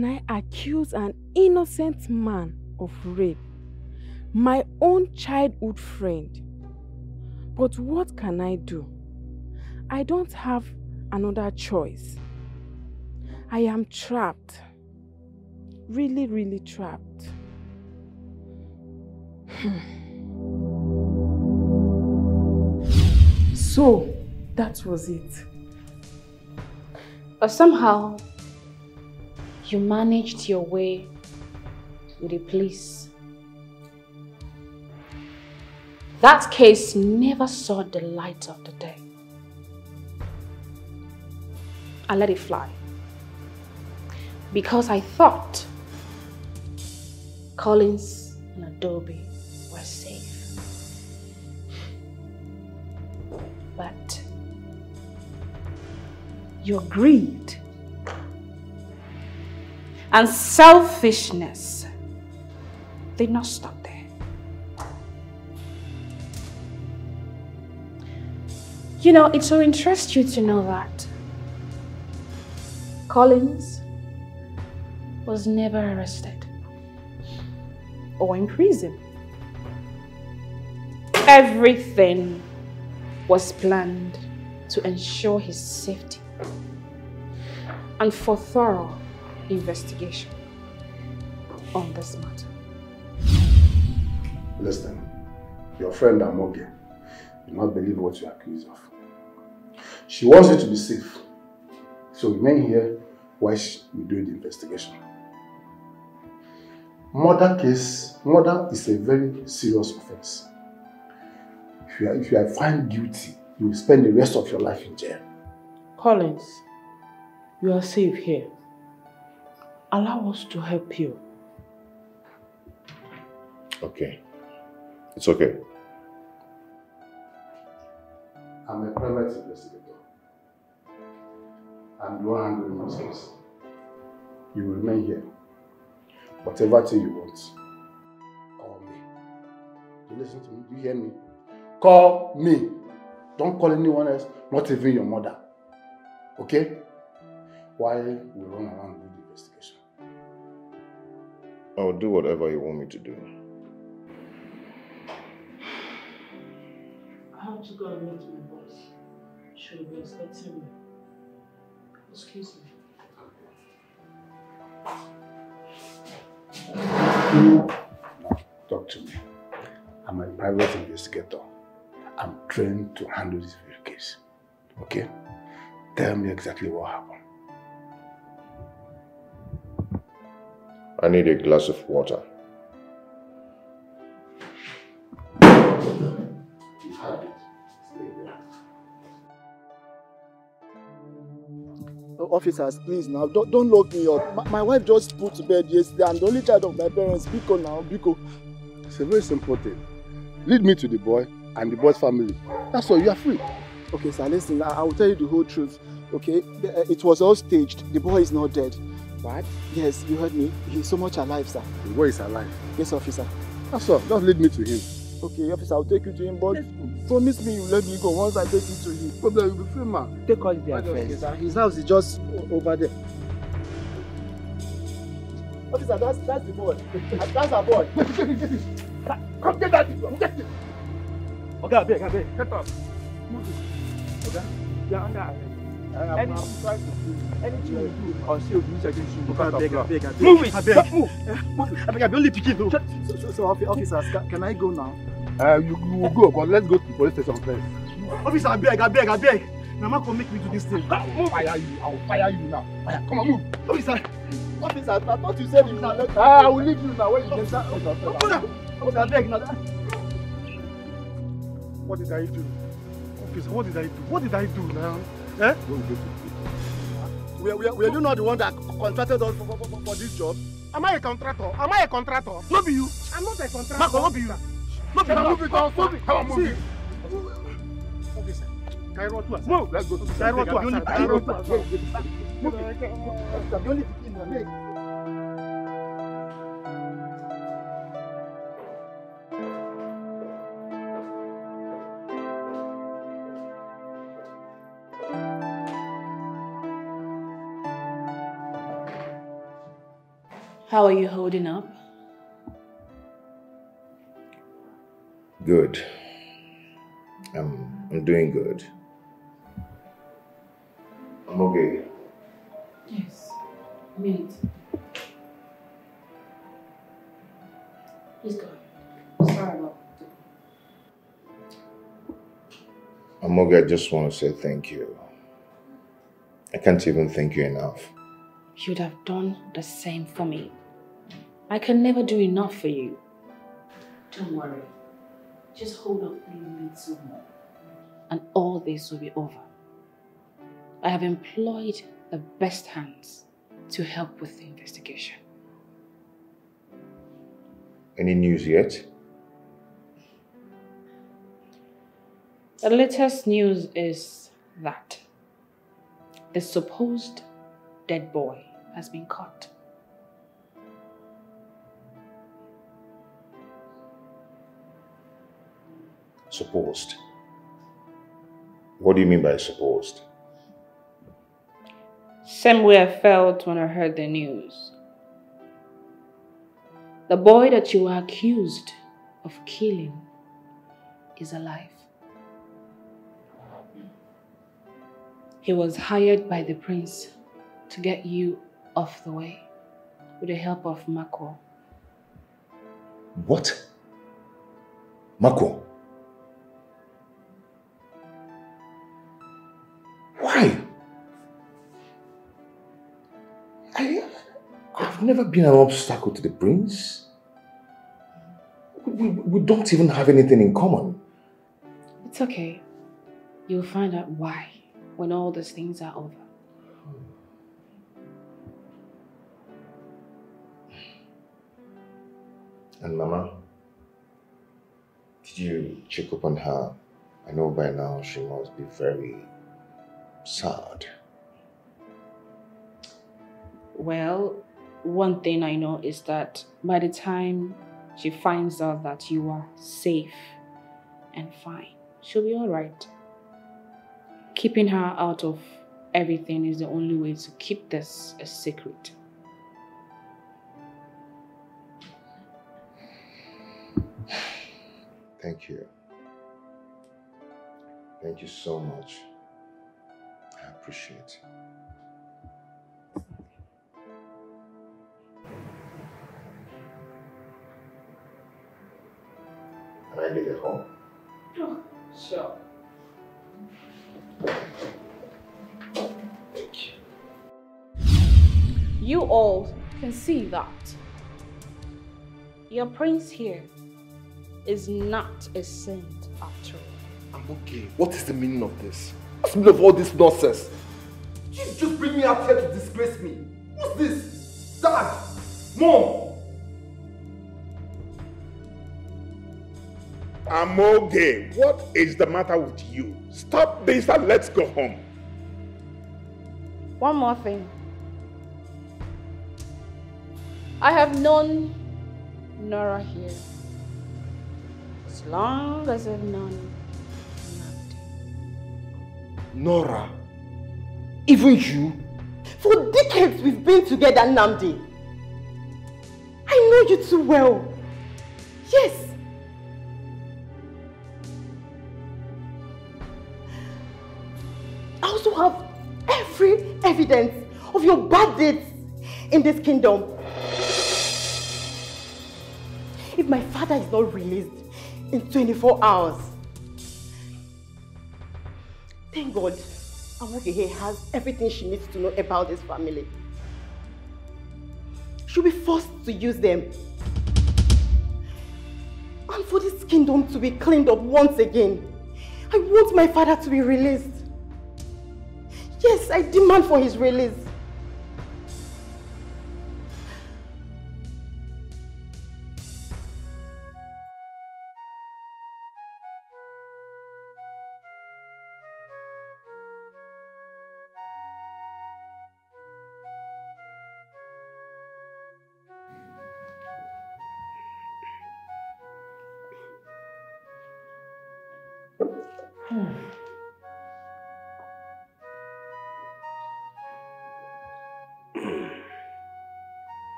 can I accuse an innocent man of rape? My own childhood friend. But what can I do? I don't have another choice. I am trapped. Really, really trapped. Hmm. so, that was it. But somehow, you managed your way with the police. That case never saw the light of the day. I let it fly. Because I thought Collins and Adobe were safe. But your greed and selfishness did not stop there. You know, it will interest you to know that Collins was never arrested or in prison. Everything was planned to ensure his safety and for thorough investigation on this matter. Listen, your friend Amoge will not believe what you are accused of. She wants you to be safe. So remain here while we do the investigation. Murder case, murder is a very serious offense. If you are, if you are found guilty, you will spend the rest of your life in jail. Collins, you are safe here. Allow us to help you. Okay. It's okay. I'm a private investigator. I'm the one handling this case. You will remain here. Whatever thing you want, call me. You listen to me? Do you hear me? Call me. Don't call anyone else, not even your mother. Okay? While we run around and do the investigation. I'll do whatever you want me to do. I have to go and meet my boss. She will be expecting me. Excuse me. Now, talk to me. I'm a private investigator. I'm trained to handle this very case. Okay? Tell me exactly what happened. I need a glass of water. You have it. Stay there. Oh, Officers, please now, don't, don't lock me up. My, my wife just put to bed yesterday. I'm the only child of my parents. Biko now, Biko. It's a very simple thing. Lead me to the boy and the boy's family. That's all. You are free. Okay, sir, listen, I, I will tell you the whole truth. Okay, uh, it was all staged. The boy is not dead. What? Yes, you heard me. He's so much alive, sir. The boy is alive. Yes, officer. That's all. Just lead me to him. Okay, officer, I'll take you to him, but promise me you let me go once I take you to him. Problem, you'll be free, man. Take all their friends. His house is just over there. Officer, that's that's the boy. That's our boy. Come get that thing. Get it. Okay, I beg, I beg. Get up. Okay? You are under arrest. I am Any- I'm I'll see you against you. I beg, I beg, I beg. Move it. I beg. Move. I beg, I be only picking though. So, so, so offi- officers, can, can I go now? Uh, you, you will go, but let's go to the police station first. Officer, I beg, I beg, I beg. Mama can make me do this thing. Move. Fire you. I will fire you now. Fire. Come on, move. Officer, officer, I thought you said you now. Ah, I will leave you now when you get that. Officer, officer, I beg now. What did I do? Officer, what did I do? What did I do now? Eh? Don't go to Were, were, were you not the one that contracted us for, for, for, for this job? Am I a contractor? Am I a contractor? No be you. I'm not a contractor. Marco, no be you. No be you. move it? Move it. Come on, move it. Can I run to us? Move. Let's go to run to us? Run to us? Move it. Officer, the only pikin na make. How are you holding up? Good. I'm, I'm doing good. I'm okay. Yes. Minute. Please go. Sorry about Amoge, I just want to say thank you. I can't even thank you enough. You'd have done the same for me. I can never do enough for you. Don't worry. Just hold up a little more. And all this will be over. I have employed the best hands to help with the investigation. Any news yet? The latest news is that the supposed dead boy has been caught. Supposed. What do you mean by supposed? Same way I felt when I heard the news. The boy that you were accused of killing is alive. He was hired by the prince to get you off the way with the help of Mako. What? Mako? Never been an obstacle to the prince. We, we don't even have anything in common. It's okay. You'll find out why when all these things are over. And Mama, did you check up on her? I know by now she must be very sad. Well, one thing I know is that by the time she finds out that you are safe and fine, she'll be alright. Keeping her out of everything is the only way to keep this a secret. Thank you. Thank you so much. I appreciate it. I get it home? Oh, sure. Thank you. You all can see that your prince here is not a saint after all. I'm okay. What is the meaning of this? What's the meaning of all this nonsense? You just bring me out here to disgrace me. Who's this? Dad! Mom! Amoge, what is the matter with you? Stop this and let's go home. One more thing. I have known Nora here as long as I've known Nnamdi. Nora? Even you? For decades we've been together, Nnamdi. I know you too well. Yes. Every evidence of your bad deeds in this kingdom. If my father is not released in 24 hours, thank God Amogehe has everything she needs to know about this family. She'll be forced to use them. And for this kingdom to be cleaned up once again, I want my father to be released. Yes, I demand for his release.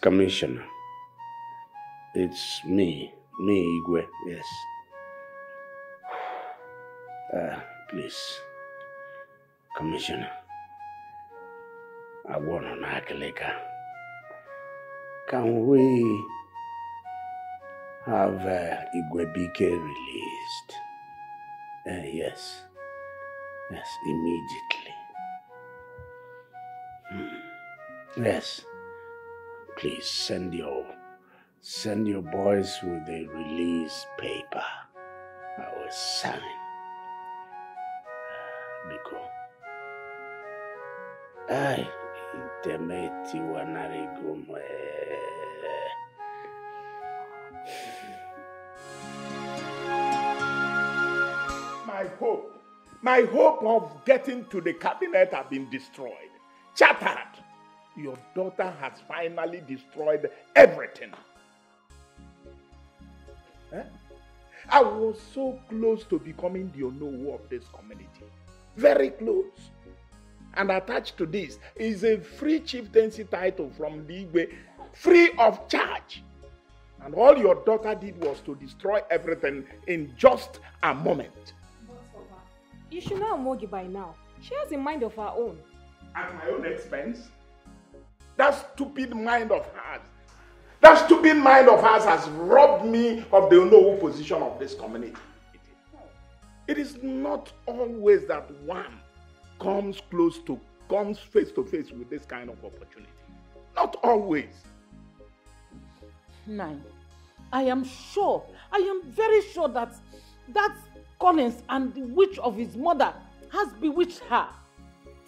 Commissioner. It's me, me, Igwe, yes. Uh, please, Commissioner. I want an Akaleka. Can we have uh, Igwe Bike released? Uh, yes. Yes, immediately. Hmm. Yes. Please send your send your boys with the release paper. I will sign. Biko. Ay, itemeti wanarigumwe. My hope, my hope of getting to the cabinet have been destroyed, shattered. Your daughter has finally destroyed everything. Eh? I was so close to becoming the Onowu of this community. Very close. And attached to this is a free chieftaincy title from the Igwe, free of charge. And all your daughter did was to destroy everything in just a moment. You should know Mogi by now. She has a mind of her own. At my own expense? That stupid mind of hers. That stupid mind of hers has robbed me of the Onowu position of this community. It is not always that one comes close to, comes face to face with this kind of opportunity. Not always. Nine. I am sure, I am very sure that that Collins and the witch of his mother has bewitched her.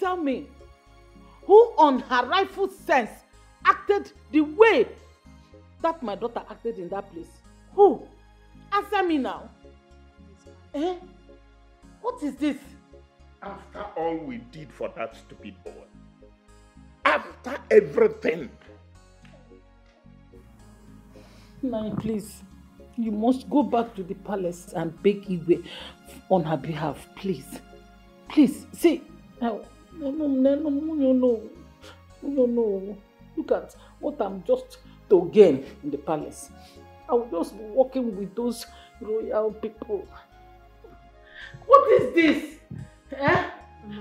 Tell me, who on her rightful sense acted the way that my daughter acted in that place? Who? Answer me now. Eh? What is this? After all we did for that stupid boy, after everything, Nine, please. You must go back to the palace and beg Igwe on her behalf, please. Please, see. No, no, no, no, no, no, no, no. Look at what I'm just to gain in the palace. I will just be working with those royal people. What is this? Eh?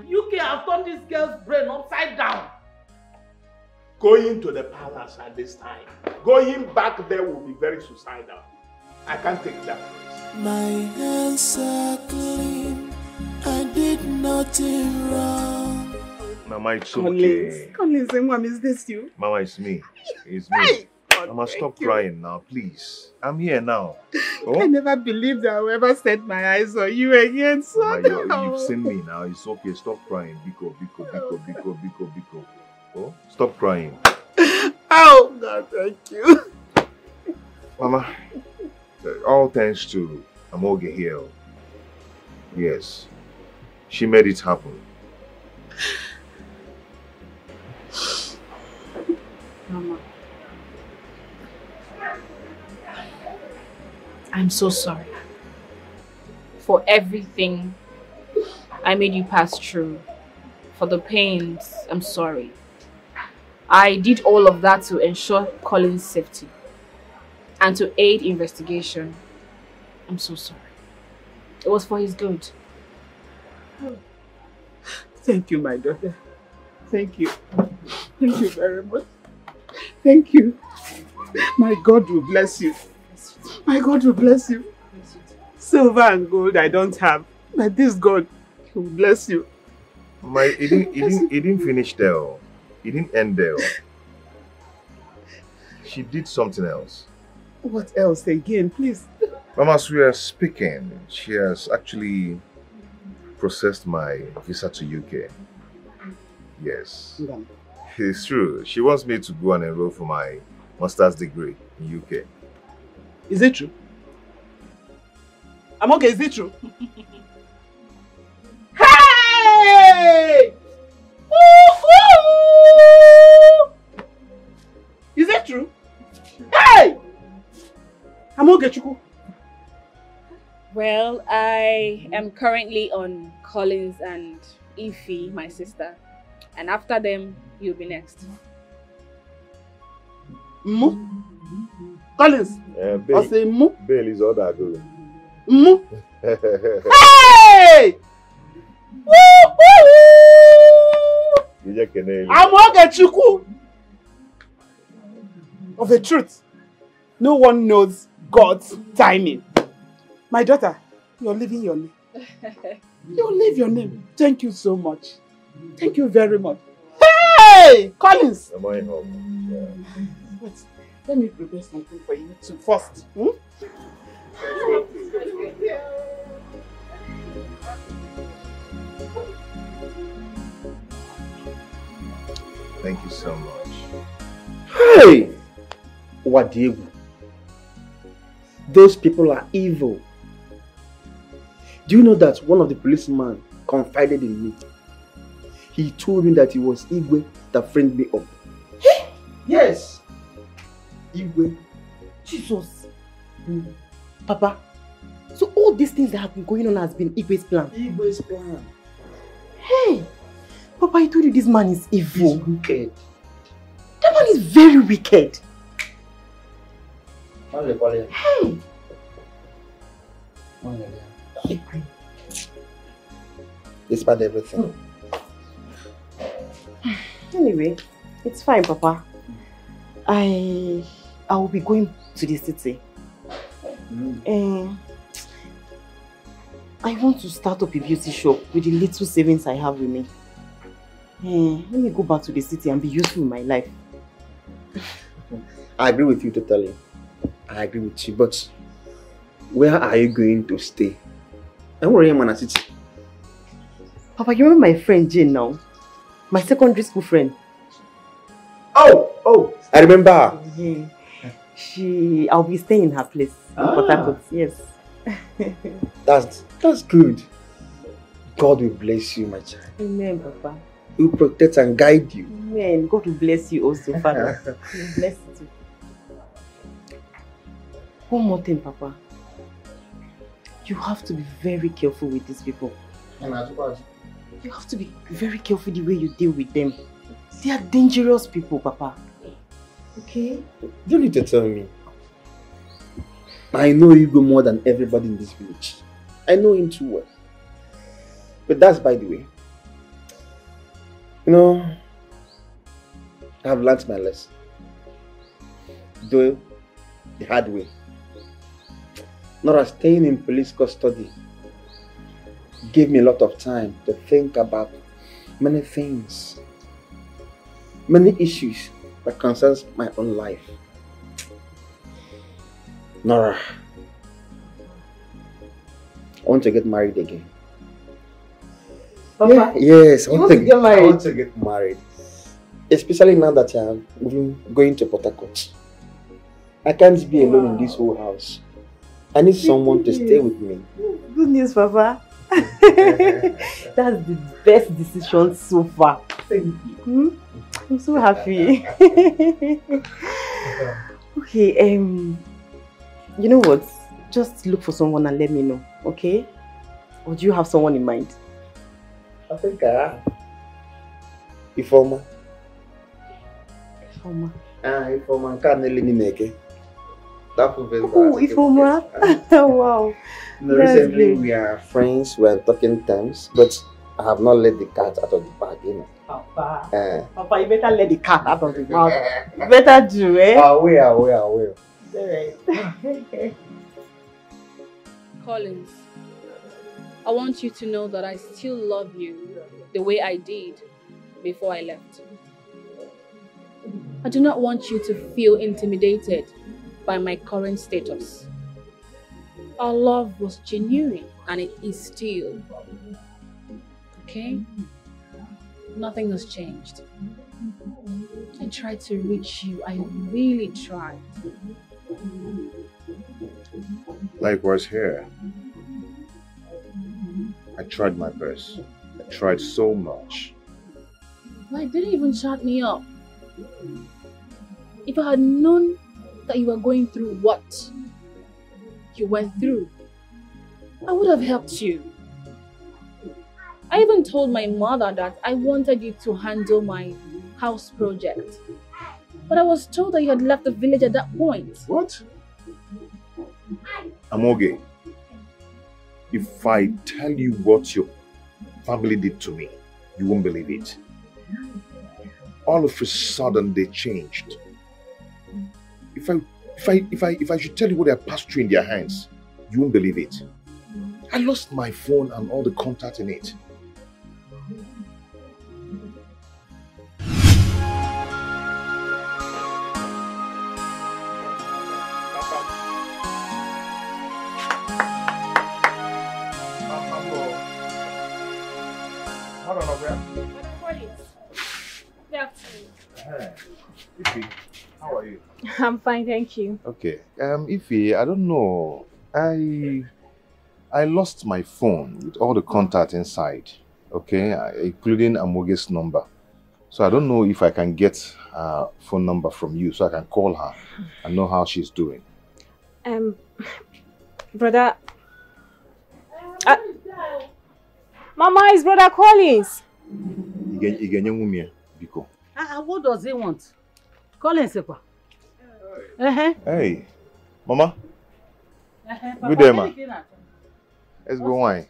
UK have turned this girl's brain upside down. going to the palace at this time, going back there will be very suicidal. I can't take that risk. My hands are clean. I did nothing wrong. Mama, it's Collins, okay. Collins, mom, is this you? Mama, it's me. It's me. Mama, stop crying now, please. I'm here now. Oh? I never believed I would ever set my eyes on you again, son. Mama, you, you've seen me now. It's okay. Stop crying. Biko, Biko, Biko, Biko, Biko, Biko. Oh, stop crying. Oh, God, thank you. Mama, uh, all thanks to Amoge here. Yes, she made it happen. I'm so sorry for everything I made you pass through. For the pains, I'm sorry. I did all of that to ensure Colin's safety and to aid investigation. I'm so sorry. It was for his good. Thank you, my daughter. Thank you. Thank you very much. Thank you. My God will bless you. My God will bless you. Silver and gold I don't have, but this God will bless you. My, it didn't, it didn't, it didn't finish there. oh. It didn't end there. oh. She did something else. What else again, please? Mama, as we are speaking, she has actually processed my visa to UK. Yes. It's true. She wants me to go and enroll for my master's degree in UK. Is it true? I'm okay, is it true? hey! Woo-hoo! Is it true? Hey! I'm okay, Chuku. Well, I am currently on Collins and Ify, my sister. And after them, you'll be next. Mmu? Collins, Uh, I bail, say mmu? bail is all that go. Mmu? Hey! Woo, woo, woo! You just can nail it. Amogechukwu. Of a truth, no one knows God's timing. My daughter, you're leaving your name. You leave your name. Thank you so much. Thank you very much. Hey, Collins. Am I home? Wait, let me prepare something for you too first. Hmm? Thank you so much. Hey! what Wadiegu. Those people are evil. Do you know that one of the policemen confided in me? He told me that it was Igwe that framed me up. yes! Igwe. Jesus. Mm, Papa, so all these things that have been going on has been Igwe's plan. Igwe's plan. Hey! Papa, I told you this man is evil. He's wicked. That man is very wicked. Wale, wale. Hey! Wale, wale. Despite everything. Hmm. Anyway, it's fine, Papa. I I will be going to the city. Eh, I want to start up a beauty shop with the little savings I have with me. Eh, let me go back to the city and be useful in my life. I agree with you totally. I agree with you, but where are you going to stay? Where are you in City? Papa, you remember my friend Jane now? My secondary school friend. Oh, oh, I remember. Yeah. She, I'll be staying in her place in Port Ah. Harcourt. Yes. That's that's good. God will bless you, my child. Amen, Papa. He will protect and guide you. Amen. God will bless you also, Father. He will bless you. One more thing, Papa. You have to be very careful with these people. You have to be very careful the way you deal with them. They are dangerous people, Papa. Okay? You don't need to tell me. I know Igwe more than everybody in this village. I know him too well. But that's by the way. You know, I've learnt my lesson. Though the hard way. Nora staying in police custody gave me a lot of time to think about many things, many issues that concerns my own life. Nora, I want to get married again. Papa, Yeah, yes, I want, want to get I married? want to get married. Especially now that I'm moving, going to Port Harcourt. I can't be alone in this whole house. I need someone to stay with me. Good news, Papa. That's the best decision so far. Thank you. I'm so happy. okay, um, you know what? Just look for someone and let me know, okay? Or do you have someone in mind? I think I have. Ifoma. Ifoma. Ah, Ifoma. Can't Nineke. That will be Oh, Ifoma. wow. No, recently great. we are friends, we are talking terms, but I have not let the cat out of the bag, you know. Papa. Uh, Papa, you better let the cat out of the mouth. You better do, eh? I will, I will, I will. Alright. Collins, I want you to know that I still love you the way I did before I left. I do not want you to feel intimidated by my current status. Our love was genuine and it is still. Okay? Nothing has changed. I tried to reach you. I really tried. Likewise here. I tried my best. I tried so much. Like, didn't even shut me up. If I had known that you were going through what you went through, I would have helped you. I even told my mother that I wanted you to handle my house project. But I was told that you had left the village at that point. What? Amoge, if I tell you what your family did to me, you won't believe it. All of a sudden they changed. If I if I if I if I should tell you what I passed through in their hands, you won't believe it. I lost my phone and all the contact in it. Ife, how are you? I'm fine, thank you. Okay. Um, Ife, I don't know. I I lost my phone with all the contact inside. Okay, uh, including Amoge's number. So I don't know if I can get her phone number from you so I can call her and know how she's doing. Um, brother. Uh, Mama, is brother Collins. Ige- Igenye Nwumie, biko. Ah, what does he want? Collins, Ekwa. Uh-huh. Hey, Mama. Uh-huh. Good day, ma. Let's go wine.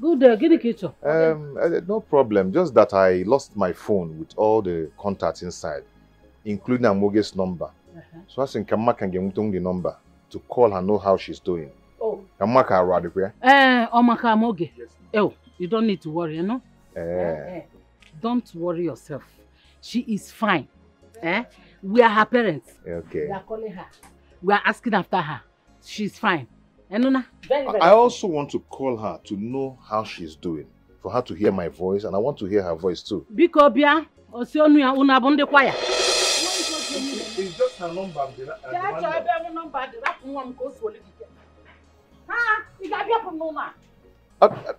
Good day, ka ị chọrọ? Um, uh, no problem. Just that I lost my phone with all the contacts inside, including Amoge's number. So I think Kamma can get the number to call her, know how she's doing. Oh. Kamma can ride it, Eh, Omaka Amoge. Oh, you don't need to worry, you know? Eh. Don't worry yourself. She is fine. Eh? We are her parents. Okay. We are calling her. We are asking after her. She's fine. Enuna? Very, very I also want to call her to know how she's doing, for her to hear my voice, and I want to hear her voice too. Biko bịa, osi ọnụ ya, unu abụ ndị kwaya. It's just her number. Gaa chọọ ebe bụ nọmba dị, rapụ nwa m ka o si ole gị. Ha, ị ga-abịapụ n'ụlọ a. Uh, uh,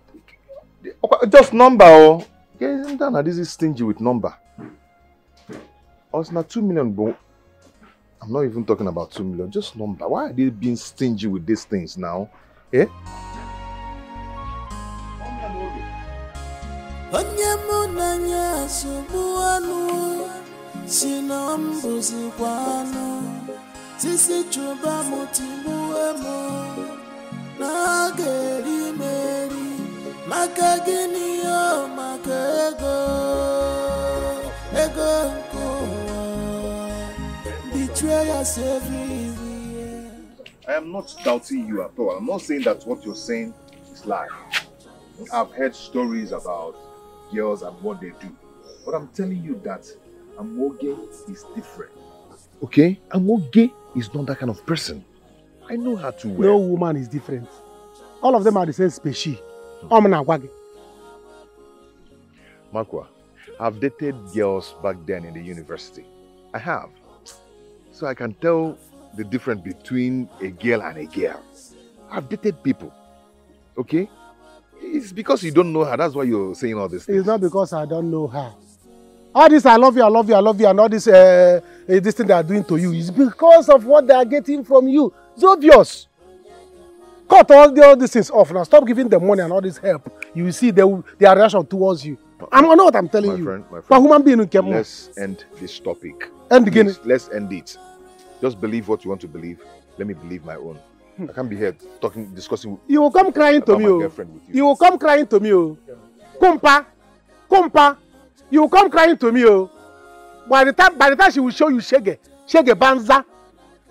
okay, uh, Just number, oh. Okay, isn't that this is stingy with number? Oh, it's not two million, bro. I'm not even talking about two million, just number. Why are they being stingy with these things now? Eh? maka gịnị o maka ego ego I am not doubting you at all. I'm not saying that what you're saying is lie. I've heard stories about girls and what they do. But I'm telling you that Amoge is different. Okay? Amoge is not that kind of person. I know her too well. No woman is different. All of them are the same species. Na-agwa. Makwa, I've dated girls back then in the university. I have. So I can tell the difference between a girl and a girl. I've dated people. Okay? It's because you don't know her. That's why you're saying all this. It's not because I don't know her. All this I love you, I love you, I love you, and all this uh, uh, this thing they are doing to you is because of what they are getting from you. It's obvious. Cut all, the, all these things off now. Stop giving them money and all this help. You will see they will, their reaction towards you. I'm, I know what I'm telling My you. friend, my But friend. human being nke mma. Let's end this topic. End again. Please, Let's end it. Just believe what you want to believe. Let me believe my own. Hmm. I can't be here talking, discussing. You will come crying to me. oh. you. You will come crying to me. Oh. Kumpa, kumpa. You will come crying to me. Oh. By the time, by the time she will show you shege, shege banza,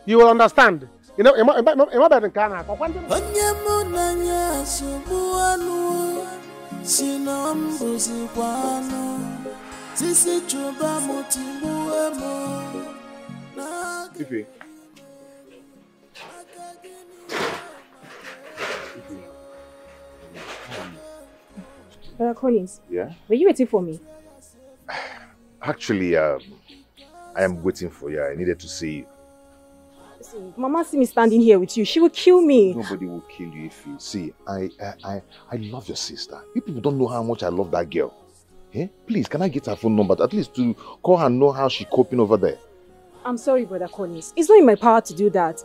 you will understand. You know, ema ema ema better than Ghana. onye mụ na ya sogbu anụ si na m bụzikwa anụ sisi chụba m tigbue m na Ife. Brother Collins, Yeah? were you waiting for me? Actually, um, I am waiting for you. I needed to see you. See, Mama see me standing here with you. She will kill me. Nobody will kill you if you see. I, I, I, I love your sister. You people don't know how much I love that girl. Eh? Please, can I get her phone number at least to call her, and know how she coping over there? I'm sorry, Brother Collins. It's not in my power to do that.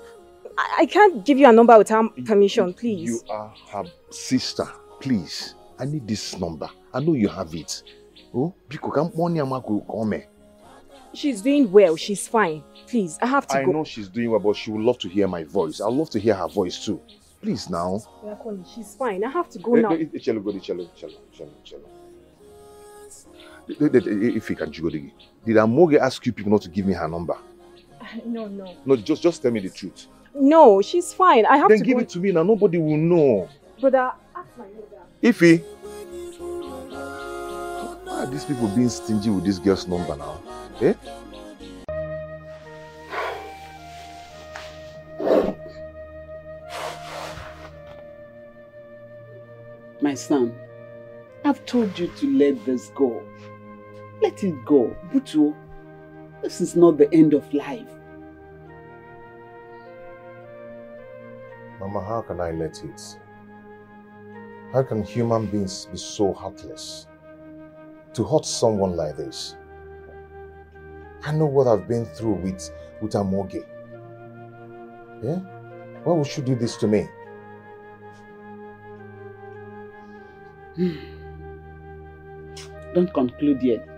I, I can't give you a number without permission, please. You are her sister. Please, I need this number. I know you have it. Oh, because come on. She's doing well. She's fine. Please, I have to I go. I know she's doing well, but she would love to hear my voice. I'd love to hear her voice too. Please now. She's fine. I have to go Eh, now. eh, eh, Cello, go cello. Eh, eh, eh, If you can, Chigodigi, did Amoge ask you people not to give me her number? No, no. No, just just tell me the truth. No, she's fine. I have Then to give go. it to me now. Nobody will know. Brother, ask my mother. Ify, why are these people being stingy with this girl's number now? Eh? My son, I've told you to let this go. Let it go. Butu, this is not the end of life. Mama, how can I let it? How can human beings be so heartless? To hurt someone like this? I know what I've been through with, with Amoge. Yeah? Why would she do this to me? Don't conclude yet.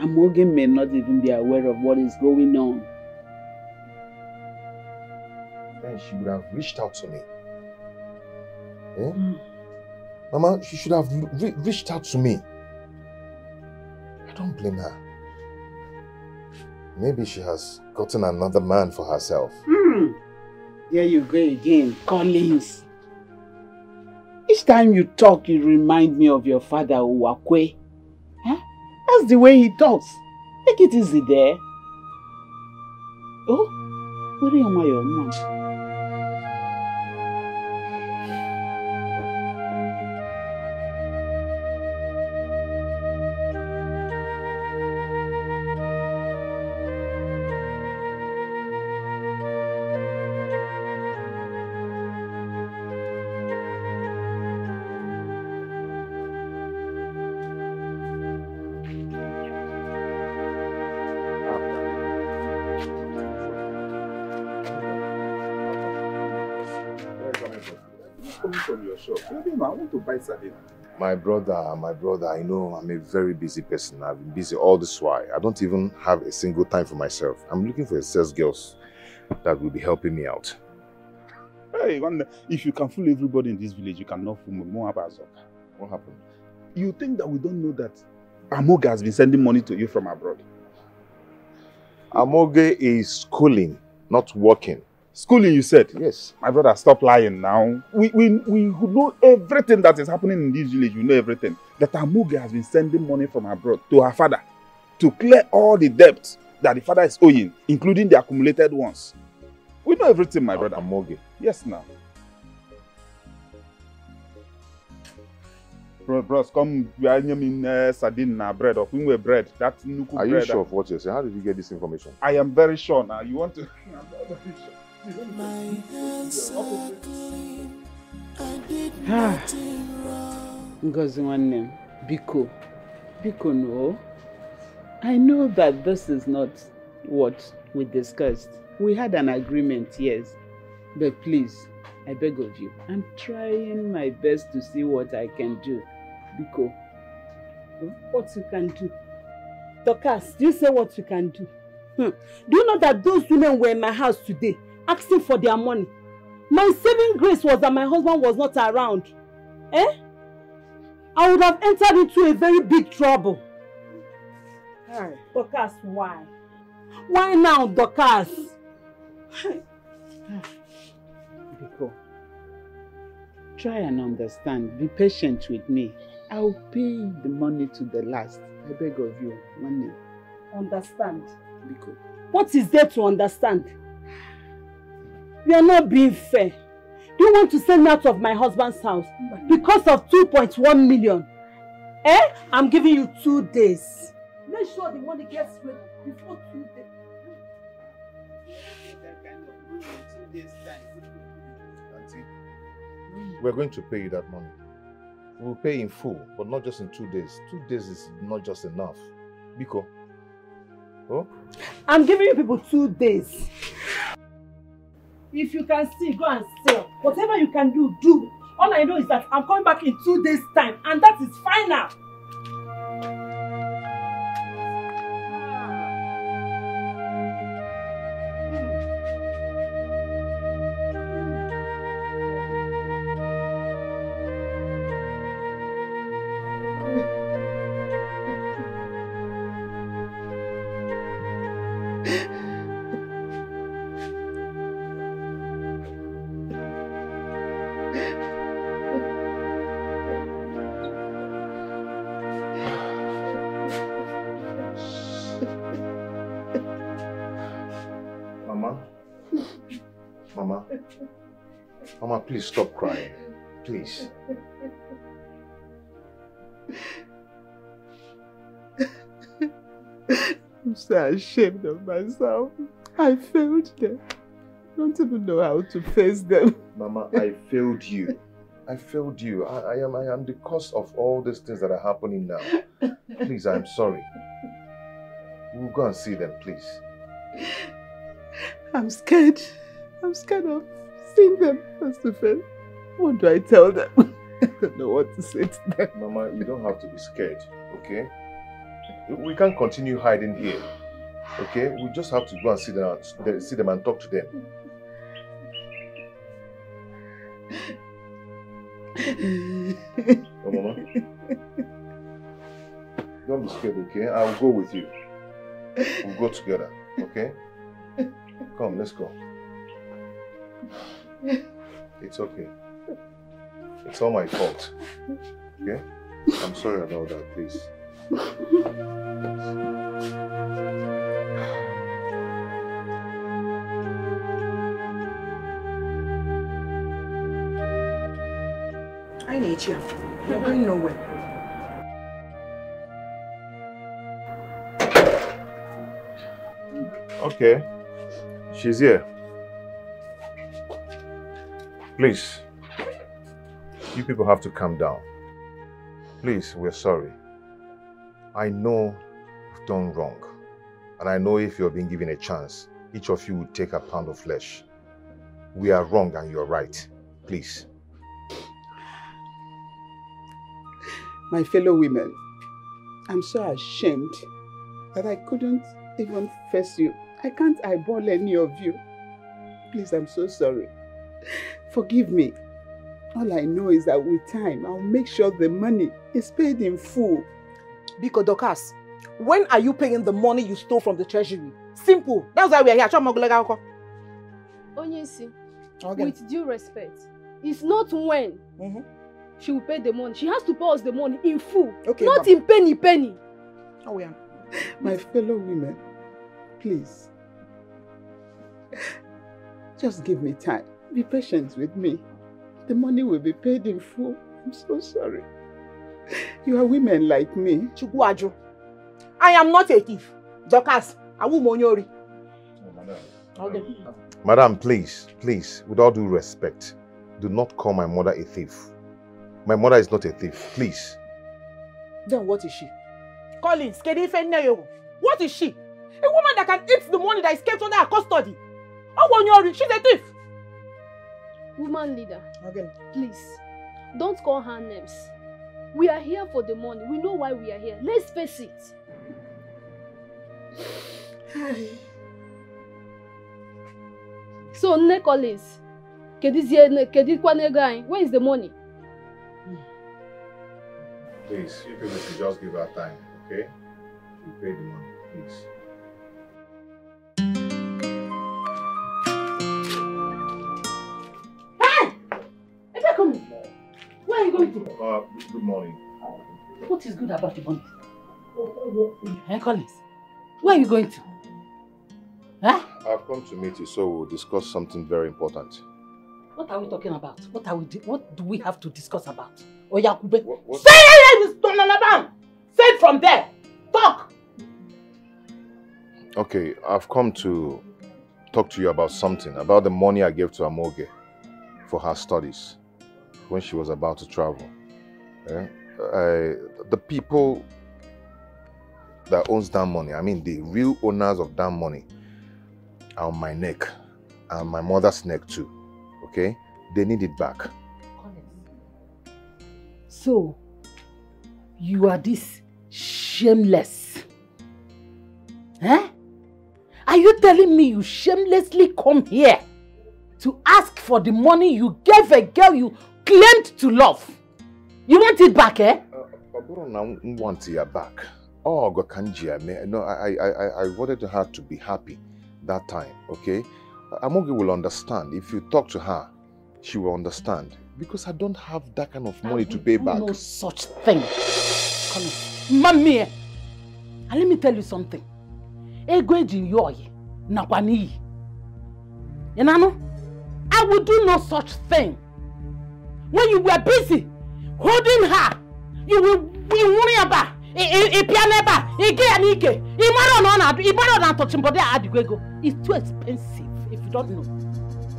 Amoge may not even be aware of what is going on. Then she would have reached out to me. Eh? Mama, she should have re- reached out to me. I don't blame her. Maybe she has gotten another man for herself. Hmm. There you go again, Collins. Each time you talk, you remind me of your father, Uwakwe. Huh? That's the way he talks. Take it easy there. Oh, what am I, your mom? I want to. My brother, my brother, I know I'm a very busy person. I've been busy all this while. I don't even have a single time for myself. I'm looking for a sales girls that will be helping me out. Hey, if you can fool everybody in this village, you cannot fool Azok. What happened? You think that we don't know that Amoge has been sending money to you from abroad? Amoge is schooling, not working. Schooling, you said? Yes. My brother, stop lying now. We, we, we know everything that is happening in this village. We know everything. That Amoge has been sending money from abroad to her father to clear all the debts that the father is owing, including the accumulated ones. We know everything, my brother. Amoge. Yes, now. Bro, bros, come, we are in uh, sardine na bread, or we bread. That nuku Are you bread. sure of what you're saying? How did you get this information? I am very sure now. You want to? I'm very sure. My hands are clean. I did Ah. Ngozi nwanne biko, biko no. I know that this is not what we discussed. We had an agreement, yes. But please, I beg of you, I'm trying my best to see what I can do. Biko. What you can do. Dorcas, do you say what you can do? Hmm. Do you know that those women were in my house today asking for their money? My saving grace was that my husband was not around. Eh? I would have entered into a very big trouble. Hey. Dorcas, why? Why now, Dorcas? Biko. Try and understand. Be patient with me. I'll pay the money to the last. I beg of you, nwanne m. Understand. Biko. What is there to understand? You are not being fair. Do you want to send me out of my husband's house because of 2.1 million? Eh? I'm giving you two days. Make sure the money gets ready before two days. We're going to pay you that money. We'll pay in full, but not just in two days. Two days is not just enough. Biko. Oh? I'm giving you people two days. If you can see, go and sell. Whatever you can do, do. All I know is that I'm coming back in two days' time, and that is final. Please stop crying. Please. I'm so ashamed of myself. I failed them. I don't even know how to face them. Mama, I failed you. I failed you. I, I am I am the cause of all these things that are happening now. Please, I'm sorry. We'll go and see them, please. I'm scared. I'm scared of seeing them face to face. What do I tell them? I don't know what to say to them. Mama, you don't have to be scared, okay? We can't continue hiding here. Okay? We just have to go and see them, see them and talk to them. Oh, Mama. Don't be scared, okay? I'll go with you. We'll go together, okay? Come, let's go. It's okay. It's all my fault. Okay? I'm sorry about that, please. I need you. You're going nowhere. Okay. She's here. Please. You people have to calm down. Please, we're sorry. I know you've done wrong. And I know if you're being given a chance, each of you would take a pound of flesh. We are wrong and you're right. Please. My fellow women, I'm so ashamed that I couldn't even face you. I can't eyeball any of you. Please, I'm so sorry. Forgive me. All I know is that with time, I'll make sure the money is paid in full. Biko Dorcas, when are you paying the money you stole from the treasury? Simple. That's why we are here. Chọ Mogulega Onyesi, Okay. with due respect, it's not when mm-hmm. she will pay the money. She has to pay us the money in full, Okay, not in penny penny. Oh, yeah. My fellow women, please. Just give me time. Be patient with me. The money will be paid in full. I'm so sorry. You are women like me. Chukwuaju, I am not a thief. Dorcas, awu monyori. Okay. Madam, please, please, with all due respect, do not call my mother a thief. My mother is not a thief, please. Then what is she? Collins, kedu ife nne? What is she? A woman that can eat the money that is kept under her custody. Oh, Wonyori, she's a thief. Woman leader, Okay. please, don't call her names. We are here for the money. We know why we are here. Let's face it. So, Nne Collins, kedizie kedikwa n'ego anyị? Where is the money? Please, you people should just give her time, okay? You pay the money, please. Uh, good morning. What is good about the money? Hey, Collins, where are you going to? Huh? I've come to meet you so we'll discuss something very important. What are we talking about? What are we? do- What do we have to discuss about? Oyakube, what- say it, Mr. Say it from there. Talk. Okay, I've come to talk to you about something, about the money I gave to Amoge for her studies when she was about to travel. Eh? I- the people that owns that money, I mean the real owners of that money, are on my neck and my mother's neck too. Okay? They need it back. So, you are this shameless. Huh? Are you telling me you shamelessly come here to ask for the money you gave a girl you claimed to love? You want it back, eh? Ọ bụrụ na m want ya back. Oh, can you No, I, I, I, I wanted her to be happy that time, okay? Amoge will understand. If you talk to her, she will understand. Because I don't have that kind of money to pay back. No such thing. Come on. Mommy, eh? and let me tell you something. Ego eji yọ oyi nakwa n'iyi. You know? I will do no such thing. When you were busy holding her, you will be worrying about ịpịa ige ya n'ike ịmara na ọ na-adụ ịmara na ntọchimbọdị a adịgo ego it's too expensive if you don't know.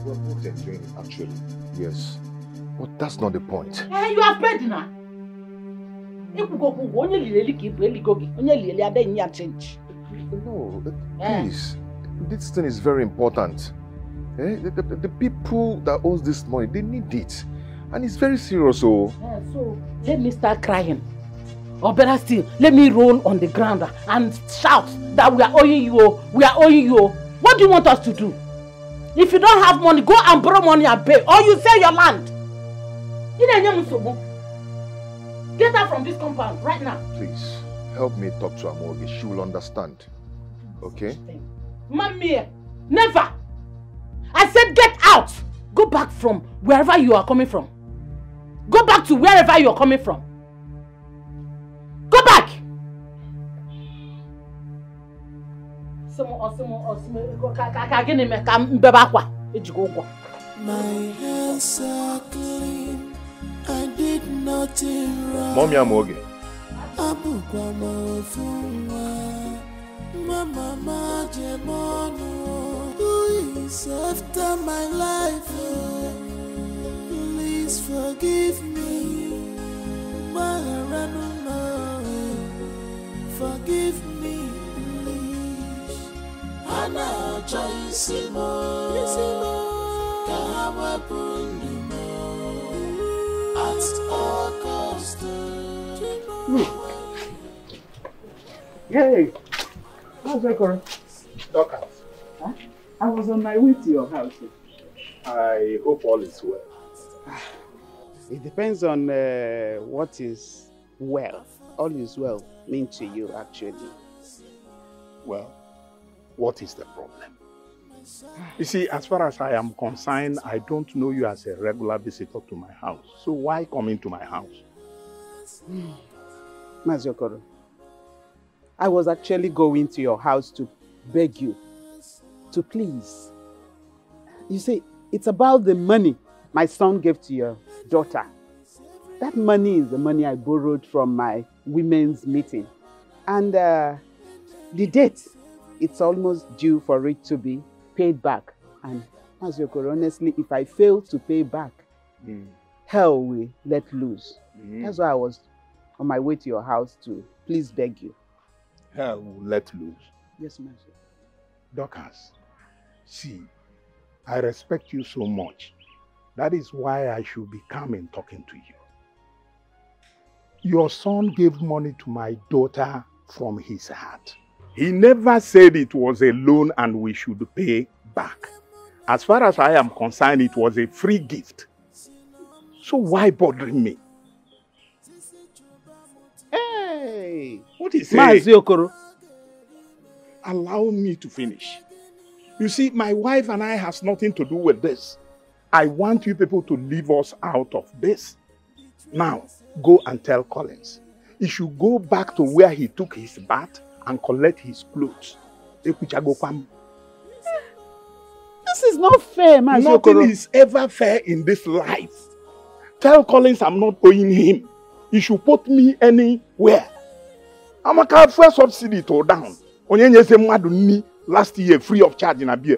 We're both enjoying it, actually. Yes. But that's not the point. Eh, you have paid okwu ụgwọ onye liri eli ka ibu eligo gị onye liri eli adịghị ya change. No, please. This thing is very important. Eh? The, the, the people that owns this money, they need it. And it's very serious, oh. Eh, so let me start crying. Or better still, let me roll on the ground and shout that we are owing you, oh, we are owing you. oh. What do you want us to do? If you don't have money, go and borrow money and pay. Or you sell your land. Ị na-enye m nsogbu. Get out from this compound right now. Please, help me talk to Amoge. She will understand. Okay? Mamie, never. I said get out. Go back from wherever you are coming from. Go back to wherever you are coming from. Go back. Sịmụ ọsịmụ ọsịmụ ka ka ka gịnị mee ka m bebe akwa ejigo ụgwọ. My hands are clean. I did nothing wrong. Mommy Amoge. Abụkwa m ofu nwa. Mama ma jem ọnụ. Who is after my life? oh? Please forgive me. Maharaну no. Forgive me, please. Ha na-achọ isi m. Ka ha wepụ ndụ m. At all cost. Hey, how's that going? Doctor, I was on my way to your house. I hope all is well. Ah, It depends on uh, what is well. All is well mean to you, actually. Well, what is the problem? You see, as far as I am concerned, I don't know you as a regular visitor to my house. So why come into my house? Mazi Okoro, I was actually going to your house to beg you to please. You see, it's about the money my son gave to your daughter. That money is the money I borrowed from my women's meeting. And uh, the date, it's almost due for it to be paid back. And Mazi Okoro, honestly, if I fail to pay back, hell will let loose. Mm. That's why I was on my way to your house to please beg you. Hell will let loose. Yes, Master. Dorcas, see, I respect you so much. That is why I should be coming talking to you. Your son gave money to my daughter from his heart. He never said it was a loan and we should pay back. As far as I am concerned, it was a free gift. So why bothering me? Hey! What is it? Mazi Okoro. Allow me to finish. You see, my wife and I has nothing to do with this. I want you people to leave us out of this. Now, go and tell Collins. He should go back to where he took his bath and collect his clothes. This is not fair, Mazi Nothing is ever fair in this life. Tell Collins I'm not owing him. He should put me anywhere. Amaka fuel subsidy to down. Onye nyese mmadụ nni last year free of charge na beer.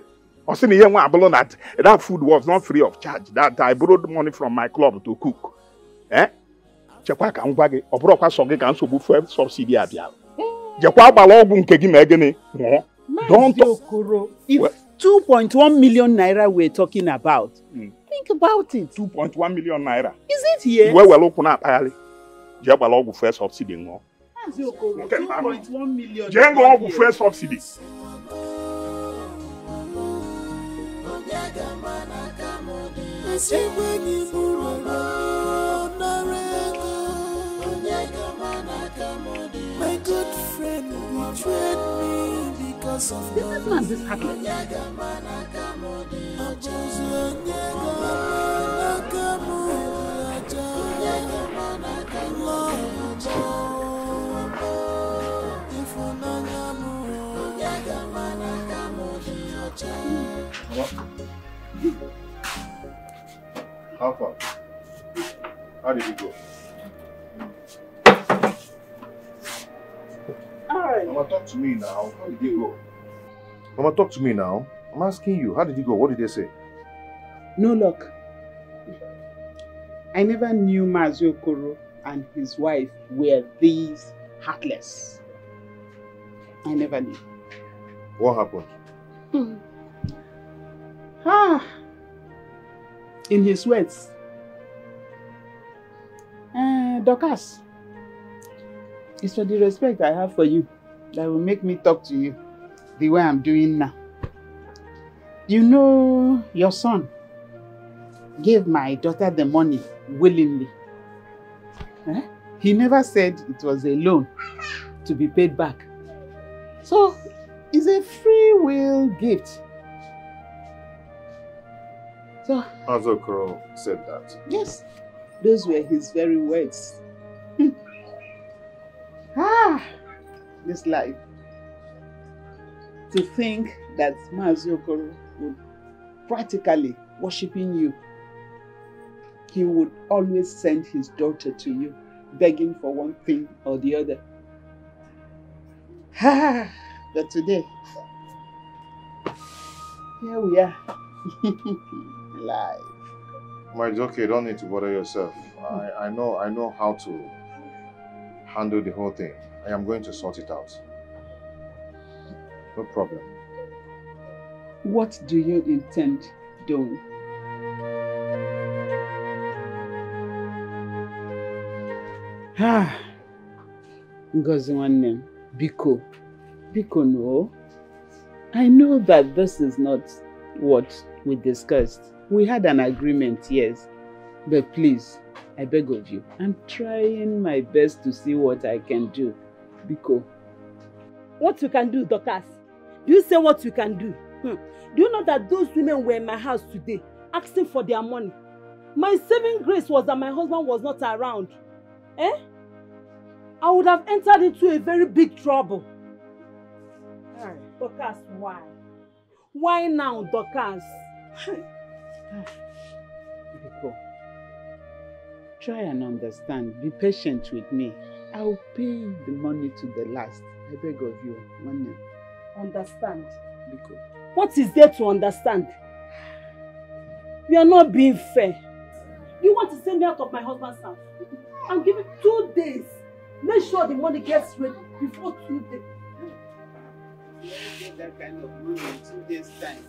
Sị na ihe nwa abụrụ that that food was not free of charge. That I borrowed money from my club to cook. Eh? Chekwa ka m gwa gị, ọ bụrụkwa sọ gị ka nsogbu fuel subsidy abịa. Jekwa gbara ọgwụ nke gị ma gịnị ṅụọ. Don't Okoro, if 2.1 million naira we're talking about, think about it. 2.1 million naira. Is it here? Iwe were ụkwụ na-akpagharị. Jee gbara ọgwụ fuel subsidy ṅụọ. Mazi Okoro, 2.1 million. Jee ṅụọ ọgwụ fuel subsidy. Esigwenyi buru nara ego. My good friend betrayed me because of This is not this happening. Ọbụzi onye ga-ama m aja. Love m, ịfụnanya m, onye How far? How did you go? Alright. Mama, talk to me now. How did you go? Mama, talk to me now. I'm asking you. How did you go? What did they say? No luck. I never knew Mazi Okoro and his wife were these heartless. I never knew. What happened? Ah, in his words, uh, Dorcas, it's for the respect I have for you that will make me talk to you the way I'm doing now. You know, your son gave my daughter the money willingly. Eh? He never said it was a loan to be paid back. So, it's a free will gift. So, Azokoro said that. yes, those were his very words. ah, this life. To think that Mazi Okoro would practically worshiping you. He would always send his daughter to you, begging for one thing or the other. Ah, but today, here we are. Live. Ma, it's okay. Don't need to bother yourself. I, I know I know how to handle the whole thing. I am going to sort it out. No problem. What do you intend doing? Ah, Ngozi nwanne m, biko, biko no. I know that this is not what we discussed. We had an agreement, yes. But please, I beg of you, I'm trying my best to see what I can do. Biko. What you can do, Dorcas? Do you say what you can do? Hmm. Do you know that those women were in my house today asking for their money? My saving grace was that my husband was not around. Eh? I would have entered into a very big trouble. Dorcas, why? Why now, Dorcas? Biko, try and understand. Be patient with me. I'll pay the money to the last. I beg of you, nwanne m. Understand? Biko. What is there to understand? You are not being fair. You want to send me out of my husband's house? I'm giving two days. Make sure the money gets ready before two days. Get that kind of money in two days' time.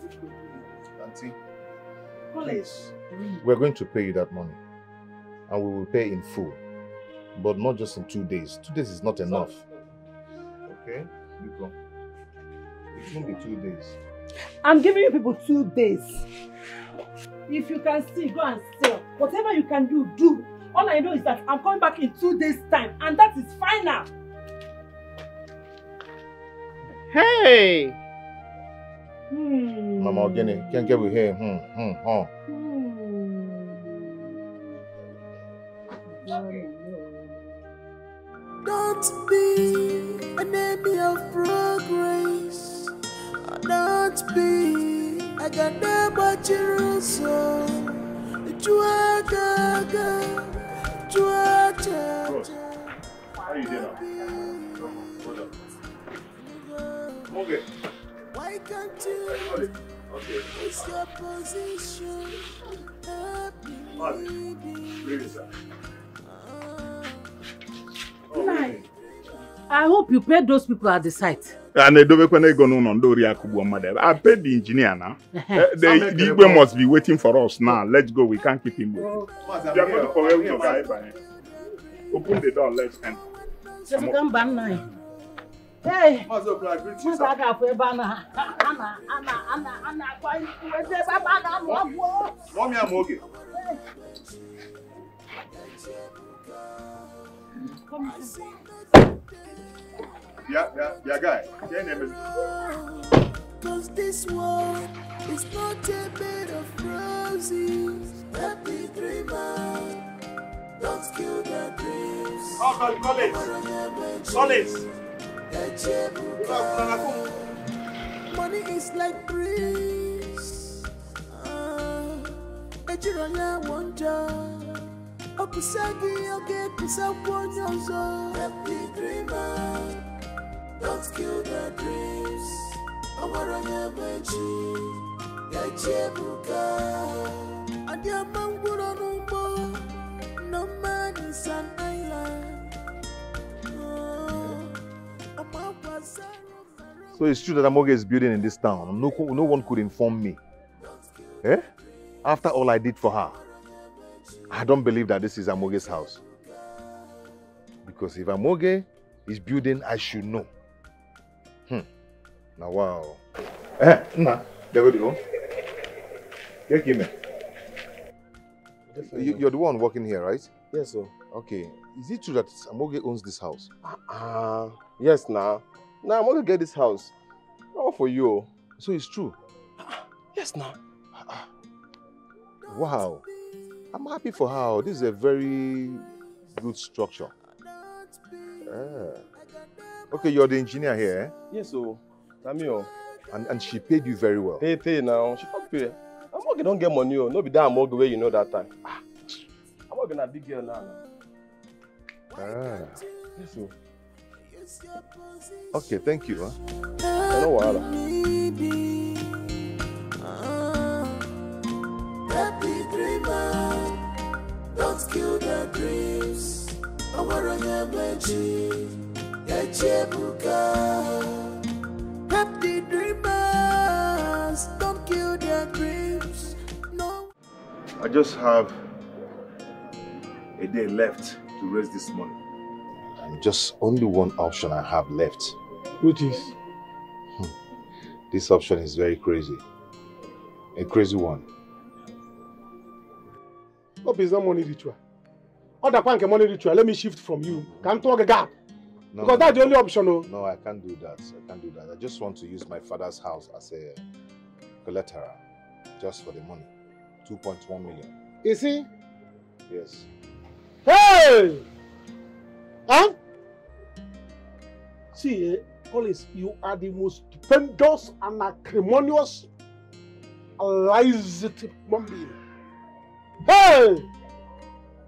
Auntie, College. we're going to pay you that money. And we will pay in full. But not just in two days. Two days is not enough. Okay? Biko. It won't be two days. I'm giving you people two days. If you can still go and sell, whatever you can do, do. All I know is that I'm coming back in two days' time, and that is final. Hey! Mama Ogene, can't get with here. Hmm, hmm, huh. Don't be an enemy of progress. Don't be a ganda chiruso. Chua gaga, chua cha How you doing now? Hold up. Okay. Why can't you Okay. fix your position? Help me, Marvin, leave it, sir. Nai, I hope you paid those people at the site. a na-edobekwana ego n'ụlọ ndị ori akụgbuo mmadụ ebe I paid the engineer now. Eh, the, the Igwe must be waiting for us now. Let's go. We can't keep him waiting. We are going for where we are going. Open the door. Let's enter. Chefuka mba nna anyị. Oge. Bịa, bịa, bịa, guy. Ị na-emezi. Cause this world is not a bed of roses. Happy dreamer, don't kill the dreams. Oh, God, Collins. Collins. Money is like breeze. Iro ya wụ njọ ọ kụsa gị ọ ga-ekụsakwa onye ọzọ happy dreamer. Don't kill their dreams. Ọ nwere onye bụ echi echi ebuka adị ama ngwụrọ n'ugbo no man is an So it's true that Amoge is building in this town. No, no one could inform me. Eh? After all I did for her, I don't believe that this is Amoge's house. Because if Amoge is building, I should know. Hmm. Now, wow. Eh, nah, there we go. Get. You, you're the one working here, right? Yes, sir. Okay. Is it true that Amoge owns this house? Ah, yes, now. Now I'm gonna get this house. All for you. So it's true. Yes, now. Wow. I'm happy for her. This is a very good structure. Ah. Okay, you're the engineer here, eh? Yes, so. Tamio. And, and she paid you very well. Pay, pay now. She don't pay. I'm Amoge don't get money, oh. No be that Amoge where you know that time. Ah. Amoge na big girl now. Ah. Yes, so. Okay, thank you. Huh? Don't kill their dreams. I want to echi, echi ebuka. Happy dreamers, don't kill their dreams. No. I just have a day left to raise this money. Just only one option I have left. Which is? Hmm. This option is very crazy. A crazy one. Hope is not money ritual. Other bank money ritual. Let me shift from you. Can't talk a gap. No, Because that's the only option. Oh. No, I can't do that. I can't do that. I just want to use my father's house as a collateral, just for the money. 2.1 million. You see? Yes. Hey! Huh? See, eh, Collins, you are the most stupendous and acrimonious lies human being. Hey!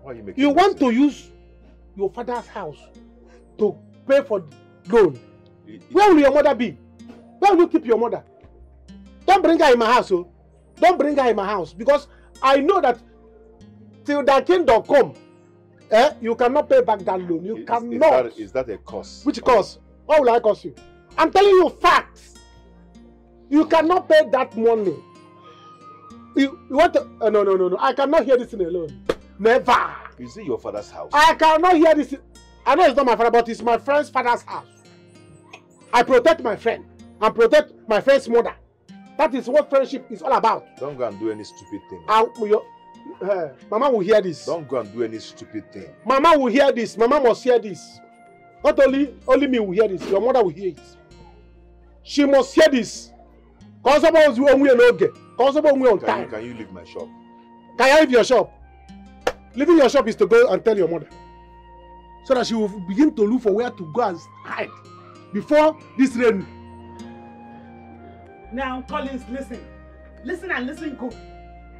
Why are you making You me want to use your father's house to pay for loan. Where will your mother be? Where will you keep your mother? Don't bring her in my house, oh. Don't bring her in my house because I know that till that kingdom come, eh, you cannot pay back that loan. You Is, is, that, is that a cost? Which cost? What will I cost you? I'm telling you facts. You cannot pay that money. You, you want to? Uh, no, no, no, no. I cannot hear this thing alone. Never. Is it your father's house? I cannot hear this. I know it's not my father, but it's my friend's father's house. I protect my friend and protect my friend's mother. That is what friendship is all about. Don't go and do any stupid thing. I, your, uh, Mama will hear this. Don't go and do any stupid thing. Mama will hear this. Mama must hear this. Not only only me will hear this. Your mother will hear it. She must hear this. Cause someone was on way okay. Cause someone on Can you, can you leave my shop? Can you leave your shop? Leaving your shop is to go and tell your mother. So that she will begin to look for where to go and hide before this rain. Now, Collins, listen. Listen and listen good.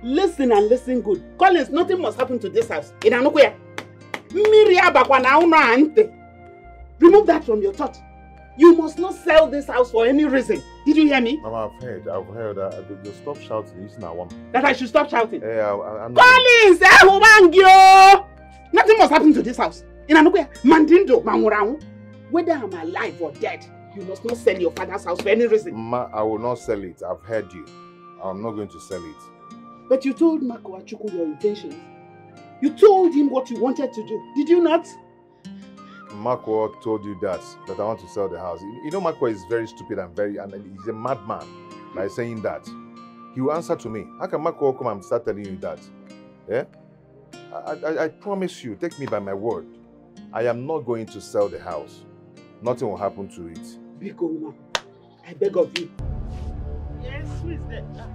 Listen and listen good. Collins, nothing must happen to this house. Anukuya. Mmiri abakwa na unu a ntị. Remove that from your thought. You must not sell this house for any reason. Did you hear me? Mama, I've heard. I've heard. Uh, you stop shouting. It's not one. That I should stop shouting. Hey, I, I, Collins, ehubangio! Nothing must happen to this house. Mandindo, Manwuranwu. Whether I'm alive or dead, you must not sell your father's house for any reason. Ma, I will not sell it. I've heard you. I'm not going to sell it. But you told Marco Achuku your intentions. You told him what you wanted to do. Did you not? Marco told you that that I want to sell the house. You you know, Marco is very stupid and very and he's a madman by saying that. He will answer to me. How can Marco come and start telling you that? Yeah? I, I, I promise you, take me by my word. I am not going to sell the house. Nothing will happen to it. Big old. I beg of you. Yes, who is that? Ah,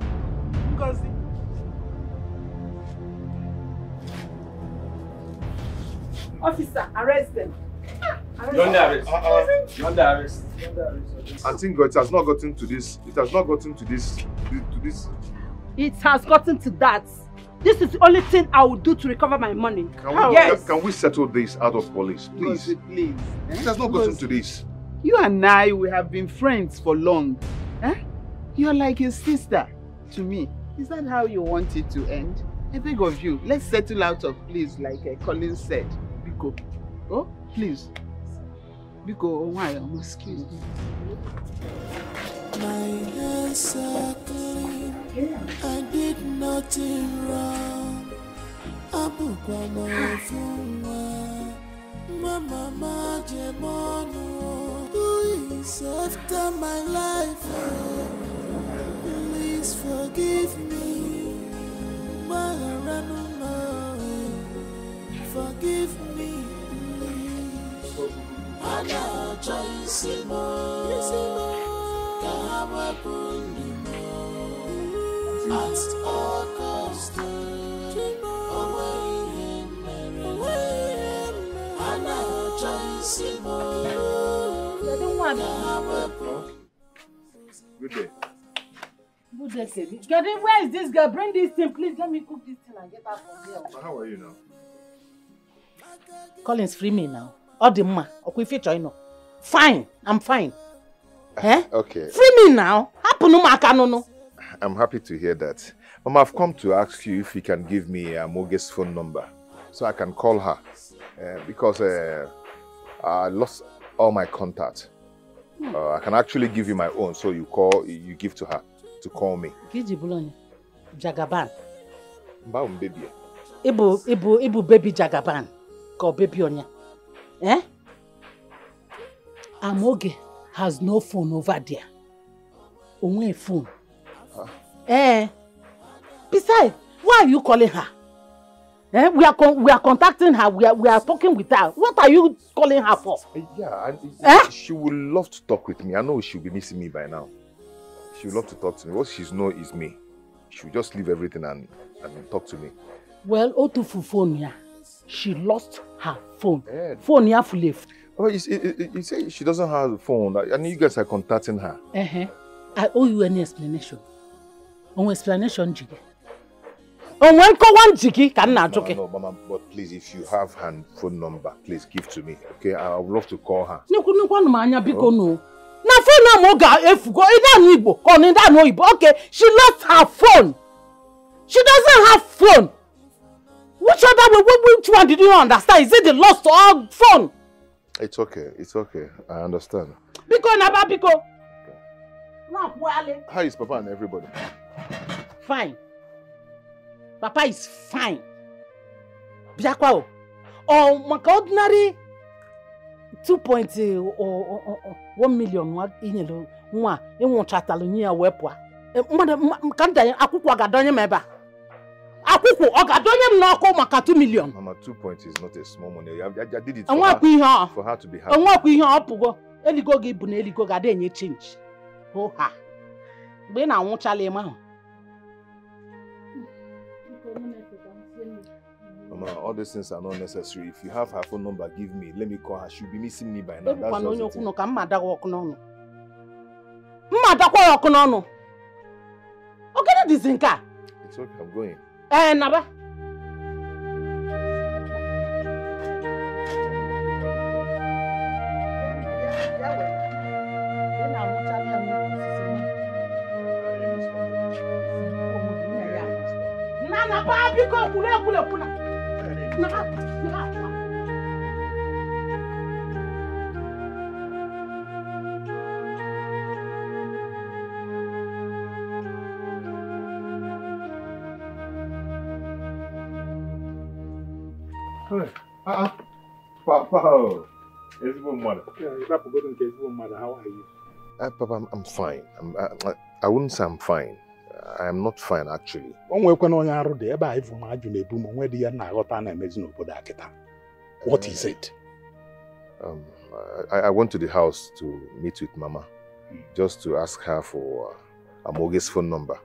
Ngozi. Officer, arrest them. Arrest You're under them. arrest. Uh-uh. You're under arrest. You're under arrest. I think it has not gotten to this. It has not gotten to this. To this. It has gotten to that. This is the only thing I will do to recover my money. Can we, yes. can, can we settle this out of police, please? Gossip, please. It has not gotten to this. You and I, we have been friends for long. Eh? You're like a sister to me. Is that how you want it to end? I beg of you, let's settle out of please, like uh, Colin said. Biko. Oh, please. Biko, oh, why? I'm excuse me. My hands are clean. I did nothing wrong. Abukwa mo fún wa. Mama ma mọ́nu. Who is after my life? Please forgive me. Forgive me, please. Ana choice mo. Ka ha wepụ ndụ m. At all cost. Ihe mere. Ka ha wepụ Good day. Good day, where is this girl? Bring this thing, please. Let me cook this thing and get out from here. How are you now? Collins, free me now. All the ma. Okay, if you know. Fine. I'm fine. Eh? Okay, Free me now. Happen no maka no no. I'm happy to hear that. Mama, I've come to ask you if you can give me uh, Moge's phone number so I can call her uh, because uh, I lost all my contacts. Uh, I can actually give you my own, so you call, you give to her to call me. Giji buloni. Jagaban. Mba um baby. Ibu, ibu, ibu baby Jagaban. Ka baby onya. Eh? Amoge has no phone over there. Onwe phone. Eh. Besides, why are you calling her? Eh? We are con we are contacting her. We are we are talking with her. What are you calling her for? Yeah, and Eh? she would love to talk with me. I know she'll be missing me by now. She would love to talk to me. What she's know is me. She will just leave everything and, and talk to me. Well, Otufu phone ya. She lost her phone. Phone you have left. Oh, you, you, you- say she doesn't have a phone. and you guys are contacting her. Uh-huh. I owe you any explanation. Onwe explanation jigi. Onwe nkọwa njigi ka m na-ajụ gị. No, no, Mama, but please, if you have her phone number, please give to me. Okay, I would love to call her. Nnukwu anụ m anya biko nụ. Na phone a ma ọ ga-efugo ịda anụ Igbo na ịda anụ Oyibo. Okay, she lost her phone. She doesn't have phone. Which other way, which- one did you understand? Is it the lost or phone? It's okay. It's okay. I understand. Biko na ba biko. Na-akwụghalị. How is Papa and everybody? Fine. Papa is fine. Bịakwa o. Ọ maka ordinary 2.1 million nwa ịnwụchatalụ nye ya wee pụọ. E, Mmadụ mma- ka nta ya akwụkwọ ga-adọnye m ebe a. Akwụkwọ ọ ga-adọnye m n'ọkụ maka 2 million. Mama, two points is not a small money. I, I, I did it for Enwekwa her, ihe ọ. for her to be happy. Enwekwa ihe ọ pụgo. Eligo gị bụ na eligo ga-ada enye chenji. Hụ ha. Mgbe ị na-anwụchala ịma ahụ. Mama, all these things are not necessary. If you have her phone number, give me. Let me call her. She'll be missing me by now. That's onye okwu nọ ka mma adakwa ọkụ n'ọnụ. Mma adakwa ọkụ n'ọnụ. Ogene dịzi nke a. It's okay. I'm going. ẹ nàbà. nana baa bi ko kule kule kuna. Ezigbo mmadụ. Ịrapụgodo nke ezigbo mmadụ, how are you? Uh, Papa, I'm, I'm fine. I'm, I, I, I wouldn't say I'm fine. I am not fine, actually. O nwekwana onye arụ dị ebe a ịfụ m ajụ na-ebu m onwe dị ya na-aghọta na-emezi n'obodo a kịta. What is it? Um, I, I went to the house to meet with Mama, just to ask her for uh, Amoge's phone number.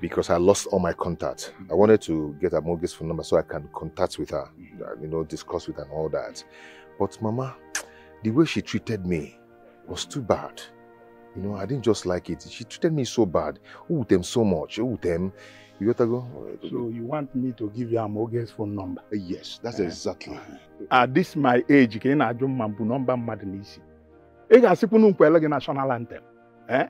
Because I lost all my contacts. I wanted to get Amoge's phone number so I can contact with her, uh, you know, discuss with her and all that. But Mama, the way she treated me was too bad. You know, I didn't just like it. She treated me so bad. Oh, them so much. Oh, them. You got to go? So you want me to give you Amoge's phone number? Yes, that's exactly. At this my age, ka ị na-ajụ mma mbụ nọmba mmadụ n'isi. Ị ga-asịkwunu nkwele gị national anthem. Eh?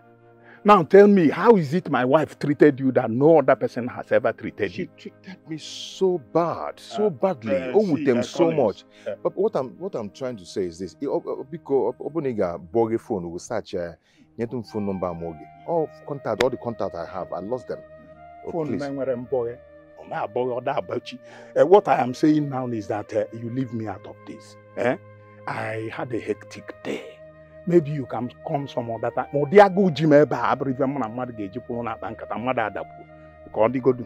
Now tell me, how is it my wife treated you that no other person has ever treated you? She treated me so bad, so Uh, badly. uh, oh, with them uh, so much. uh, But what I'm what I'm trying to say is this: I- o- o- Biko, Oboniga borrow phone will search uh, nyetum phone number Amoge. All contact, all the contact I have, I lost them. Oh, Phone please. m enwere mbọghị, ọ na-abọghị, ọ na-abachi. Uh, What I am saying now is that uh, you leave me out of this. Eh? I had a hectic day. Maybe you can come some other time. Ma ụdị agụụ ji m ebe a abụrụ ife mụ na mmadụ ga-eji kwụrụ n'akpa nkata mmadụ adakpuo ka ọ dịgodu.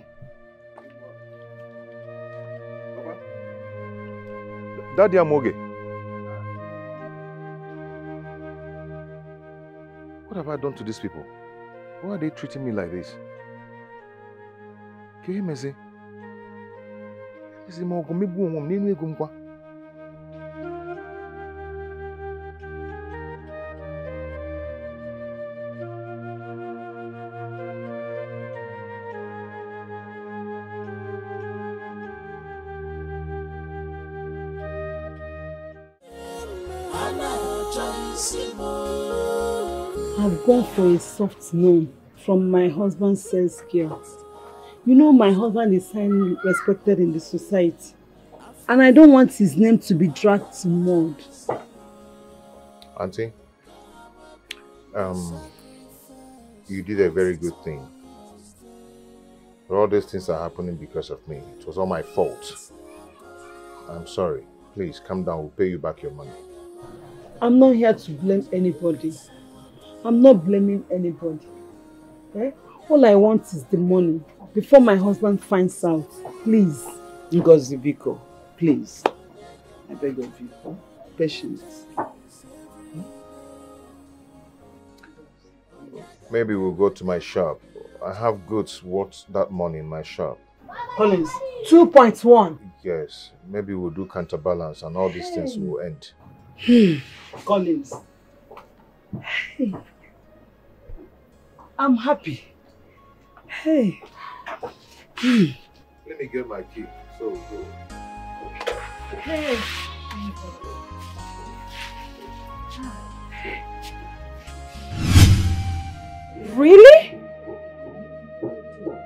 Daddy Amoge. What have I done to these people? Why are they treating me like this? Ka ihe mezi? Ezi m ọgụ megbu onwe m n'elu ego m kwa. I've for a soft no from my husband's sales girl. You know my husband is highly respected in the society. And I don't want his name to be dragged to mud. Auntie, um, you did a very good thing. All these things are happening because of me. It was all my fault. I'm sorry. Please calm down. We'll pay you back your money. I'm not here to blame anybody. I'm not blaming anybody. Eh? All I want is the money before my husband finds out. Please. Ngozi Biko, please. I beg of you. Patience. Maybe we'll go to my shop. I have goods worth that money in my shop. Collins. 2.1. Yes. Maybe we'll do counterbalance and all these things will end. Collins. Hey. I'm happy. Hey. Hmm. Let me get my key. So we'll go. Hey. Really?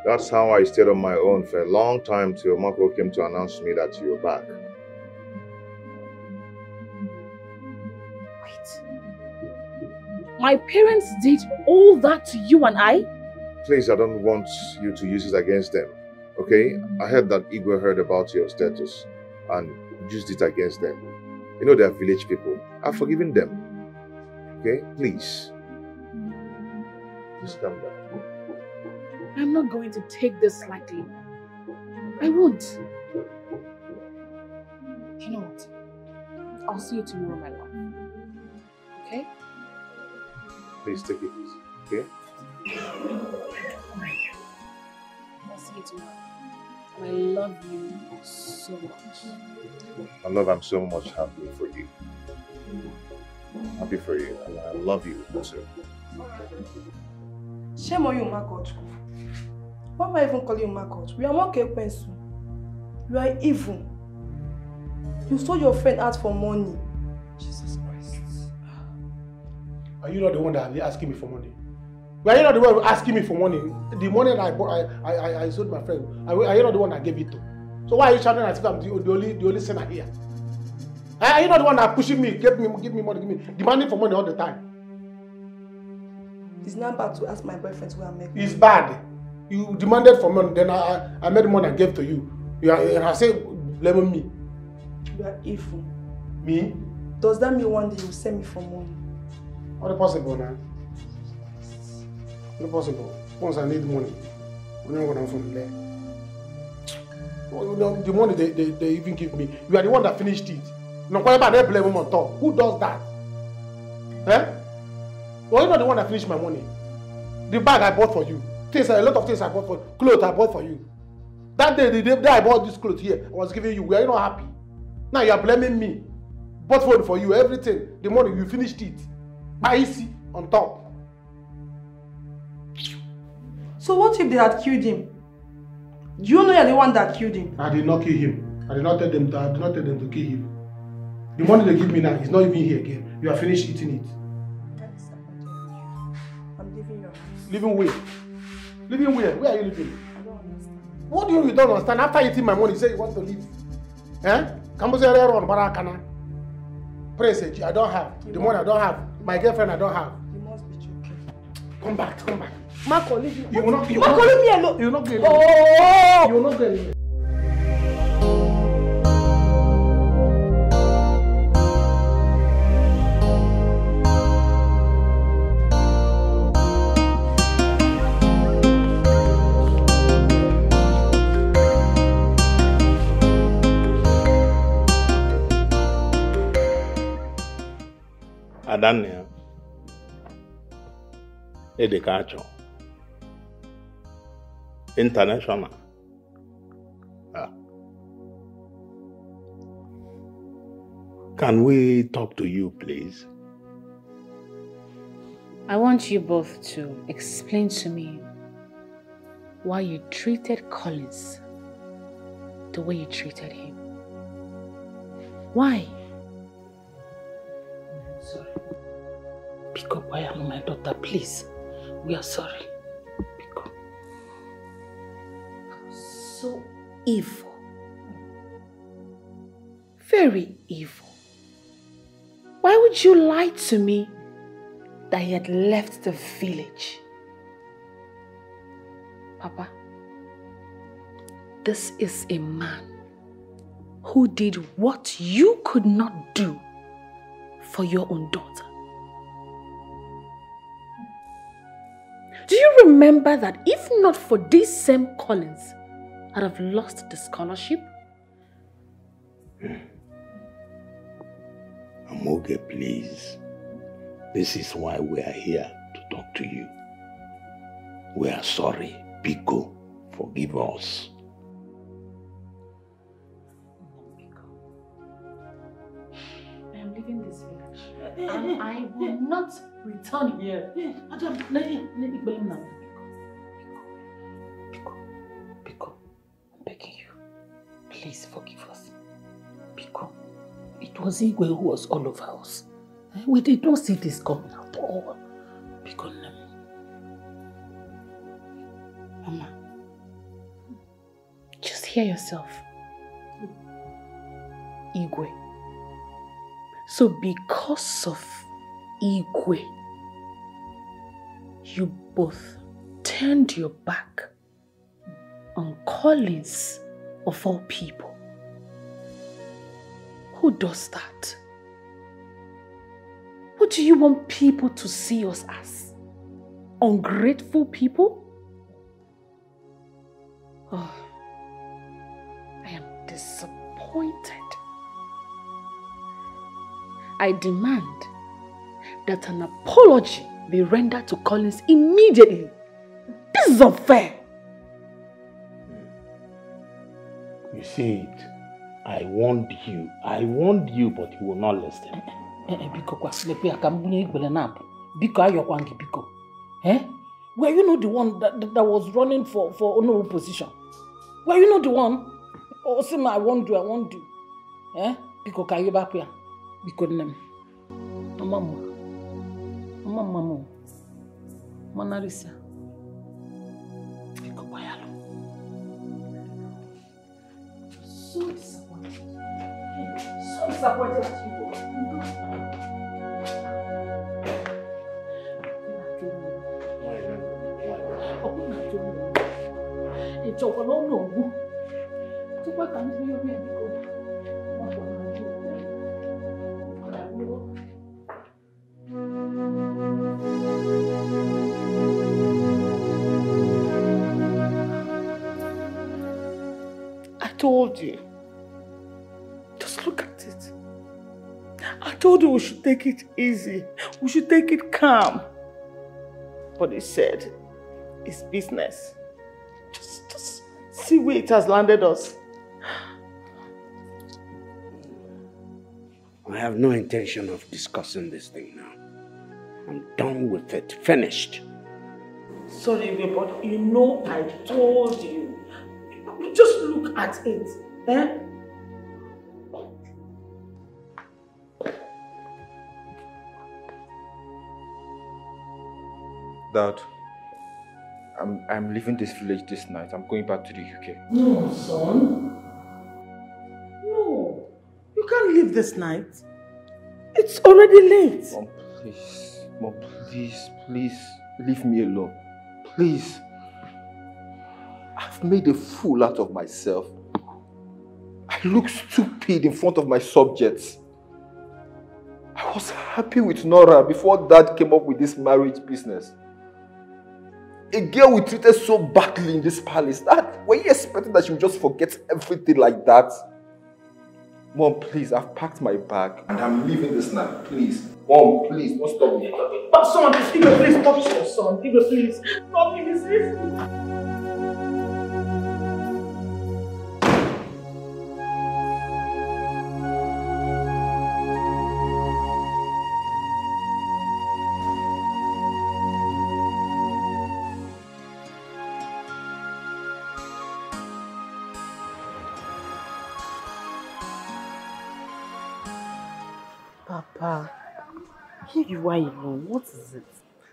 That's how I stayed on my own for a long time till Marco came to announce to me that you're back. My parents did all that to you and I? Please, I don't want you to use it against them. Okay? I heard that Igwe heard about your status and used it against them. You know they're village people. I've forgiven them. Okay? Please. Just calm down. I'm not going to take this lightly. I won't. You know what? I'll see you tomorrow, my love. Okay? Please take it easy. Okay? I'll see you tomorrow. I love you so much. I love, I'm so much happy for you. Happy for you. And I love you too. Shame on you, Makot. Why am I even calling you Makot? We are more Kekwensu. You are evil. You sold your friend out for money. Are you not the one that are asking me for money? Were you not the one asking me for money? The money that I bought, I, I, I, I sold my friend. Are are you not the one that gave it to? So why are you shouting as if I'm the, the only the only sinner here? Are you not the one that pushing me, give me, give me money, give me, demanding for money all the time? It's not bad to ask my boyfriend go and make It's bad. You demanded for money, then I, I, I made money I gave to you. You are, and I say blaming me. You are evil. Me? Does that mean one day you send me for money? Not possible now. Not possible. Once I need money, we don't want from there. You know, the money they, they, they even give me, you are the one that finished it. No, why about they him on top? Who does that? Eh? Well, you're not the one that finished my money. The bag I bought for you. Things, a lot of things I bought for clothes I bought for you. That day, the day I bought this clothes here, I was giving you. Were you not happy? Now you are blaming me. Bought phone for you, everything. The money you finished it. Icy on top. So what if they had killed him? Do you know you're the one that killed him? I did not kill him. I did not tell them to, I did not tell them to kill him. The money they give me now is not even here again. You are finished eating it. I'm leaving your house. Living where? Living where? Where are you living? What do you, you don't understand? After eating my money, you say you want to leave. Eh? Kambozere run barakana. Praise it. I don't have. The money I don't have. My girlfriend I don't have. You must be joking. Come back, come back. Marco, leave me. You will not. You Marco, leave me alone. You will not get. Oh! You will not get. anywhere. Adanne ede ka achọ international Ah. Can we talk to you, please? I want you both to explain to me why you treated Collins the way you treated him. Why? Sorry. Pick up, I am my daughter, please. We are sorry. So evil. Very evil. Why would you lie to me that he had left the village? Papa, this is a man who did what you could not do for your own daughter. Do you remember that if not for this same Collins, I'd have lost the scholarship? Hmm. Amoge, please. This is why we are here to talk to you. We are sorry. Biko, forgive us. I am leaving this village. And I will not return here. Madam, let me, let me blame now. begging you, please forgive us. Because it was Igwe who was all over us. Eh, We did not see this coming at all. Because Mama, just hear yourself. Igwe. So because of Igwe, you both turned your back on Collins of all people. Who does that? What do you want people to see us as? Ungrateful people? Oh, I am disappointed. I demand that an apology be rendered to Collins immediately. This is unfair. You see it. I warned you. I warned you, but you will not listen. Eh, eh, biko kwa lepe aka m bunye igbele na biko ayọkwa gị biko? Eh? Were you not the one that, that, that was running for for honorable position? Were you not the one? O sị m i wan do i wan do eh? Biko ka anyị gbapụ biko nne m mama. m mama mama. M manarịsịa biko gbayalụ So disappointed. So disappointed at you. ìjọba lọ́nà ògùn tó ń gbé orí ẹ̀mí kan told we should take it easy. We should take it calm. But he said, it's business. Just, just see where it has landed us. I have no intention of discussing this thing now. I'm done with it. Finished. Sorry, but you know I told you. You just look at it. Eh? Dad, I'm I'm leaving this village this night. I'm going back to the UK. No, son. No. You can't leave this night. It's already late. Mom, please. Mom, please, please leave me alone. Please. I've made a fool out of myself. I look stupid in front of my subjects. I was happy with Nora before dad came up with this marriage business. A girl we treated so badly in this palace. That were you expecting that she would just forget everything like that? Mom, please, I've packed my bag and I'm leaving this night. Please. Mom, please, don't stop me. But son, Igwe, please touch your son. Igwe, please. Stop me, this you are alone. What is it?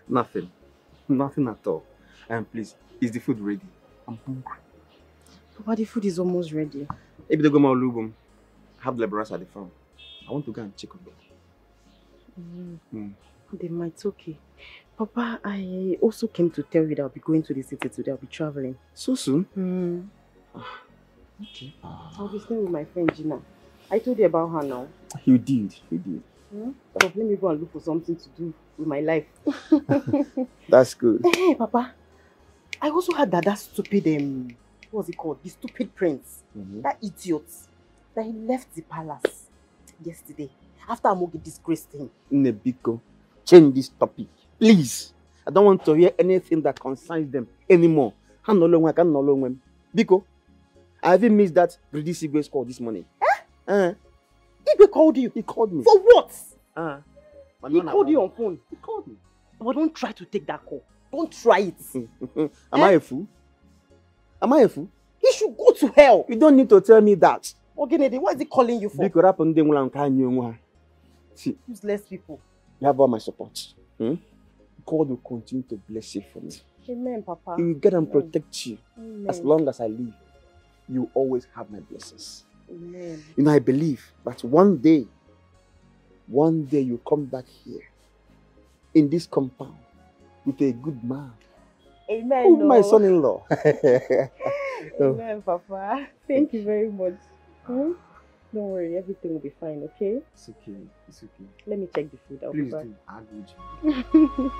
Nothing. Nothing at all. And please, is the food ready? I'm hungry. Papa, the food is almost ready. Maybe they go my lubum. Have the laborers at the farm. I want to go and check on them. Mm. Hmm. They might okay. Papa, I also came to tell you that I'll be going to the city today. I'll be traveling. So soon? Hmm. Okay. I'll be staying with my friend Gina. I told you about her now. You did. You did. Hmm? But let me go and look for something to do with my life. That's good. Hey, Papa. I also heard that that stupid, um, what was it called? The stupid prince. Mhm. That idiot. That he left the palace yesterday after Amoge disgraced him. Nebiko, change this topic. Please. I don't want to hear anything that concerns them anymore. I no longer I can no longer. Biko, I even missed that Brady Sigwe's call this morning. Eh? Uh, Igwe called you. He called me. For what? Uh, He called you on phone. He called me. But don't try to take that call. Don't try it. Am I a fool? Am I a fool? He should go to hell. You don't need to tell me that. Ogenede, what is he calling you for? Biko, rapụ ndị nwụrụ anwụ ka anyị onwe ha. See, Useless people. you have all my support. Hmm? God will continue to bless you for me. Amen, Papa. He will get and protect you. Amen. As long as I live, you always have my blessings. Amen. You know, I believe that one day, one day you come back here in this compound with a good man. Amen. Oh, my son-in-law. Amen, Papa. Thank you very much. Hmm? Don't worry, everything will be fine, okay? It's okay. It's okay. Let me check the food. I'll Please do. I would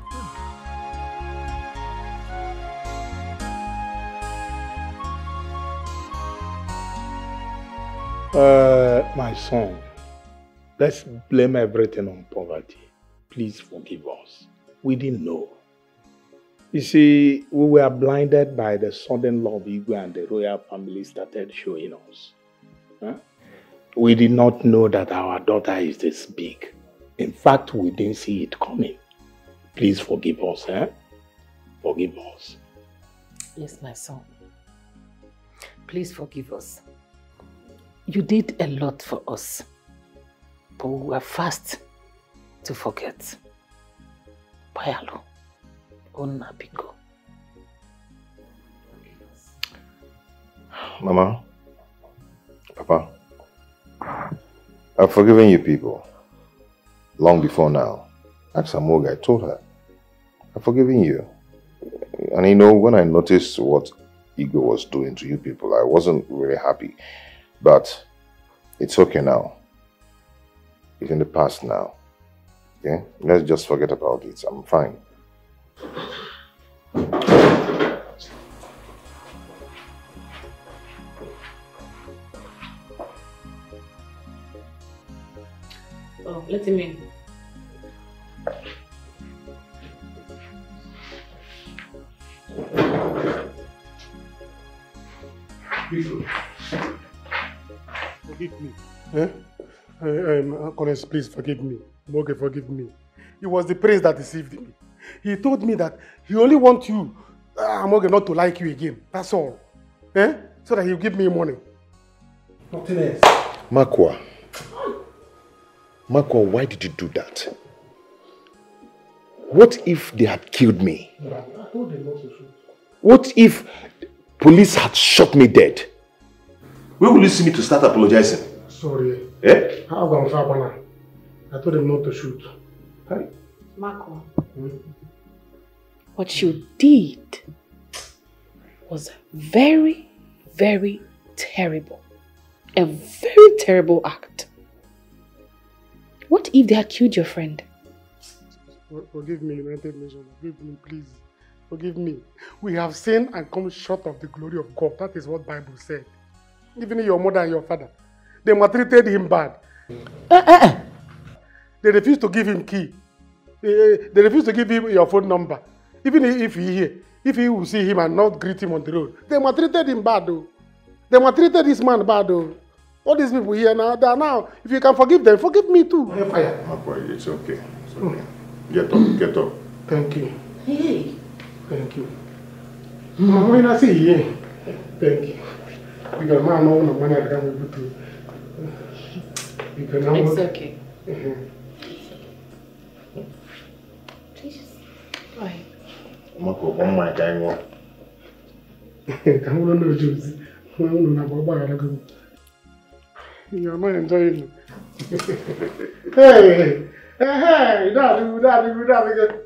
Uh, my son, let's blame everything on poverty. Please forgive us. We didn't know. You see, we were blinded by the sudden love Igwe and the royal family started showing us. Huh? We did not know that our daughter is this big. In fact, we didn't see it coming. Please forgive us, eh? Forgive us. Yes, my son. Please forgive us. You did a lot for us, but we were fast to forget. Payalo, Onabiko. Mama, Papa, I've forgiven you people. Long before now. Ask Amoge, I told her. I've forgiven you. And you know, when I noticed what Ego was doing to you people, I wasn't really happy. But it's okay now. It's in the past now. Okay? Let's just forget about it. I'm fine. Oh, let him in. Please forgive me. Moge, forgive me. It was the prince that deceived me. He told me that he only wants you, uh, Moge, not to like you again. That's all. Eh? So that he'll give me money. Nothing else. Makwa. Makwa, why did you do that? What if they had killed me? I told them not to shoot. What if police had shot me dead? Where will you see me to start apologizing? Sorry. Eh? How about Fabana? I told him not to shoot. Hi. Marco, Hmm? what you did was very, very terrible. A very terrible act. What if they had killed your friend? Forgive me, United Nations. Forgive me, please. Forgive me. We have sinned and come short of the glory of God. That is what Bible said. Even your mother and your father, they maltreated him bad. They refused to give him key. They, they refused to give him your phone number. Even if he here, if he will see him and not greet him on the road, they maltreated him bad though. They maltreated this man bad though. All these people here now, they are now. If you can forgive them, forgive me too. Fire. Makwa, it's okay. It's okay. Get up, get up. Thank you. Hey. Thank you. Mama, when I see you, thank you. Because man, no one money I can able to. Because now. It's okay. Mhm. Why? Makwa, one more time. one. Ka m bụrụ na oji ozi, nwa unu na-agba ọgbaghara gị. You're not enjoying it. hey, hey, hey, daddy, daddy, daddy.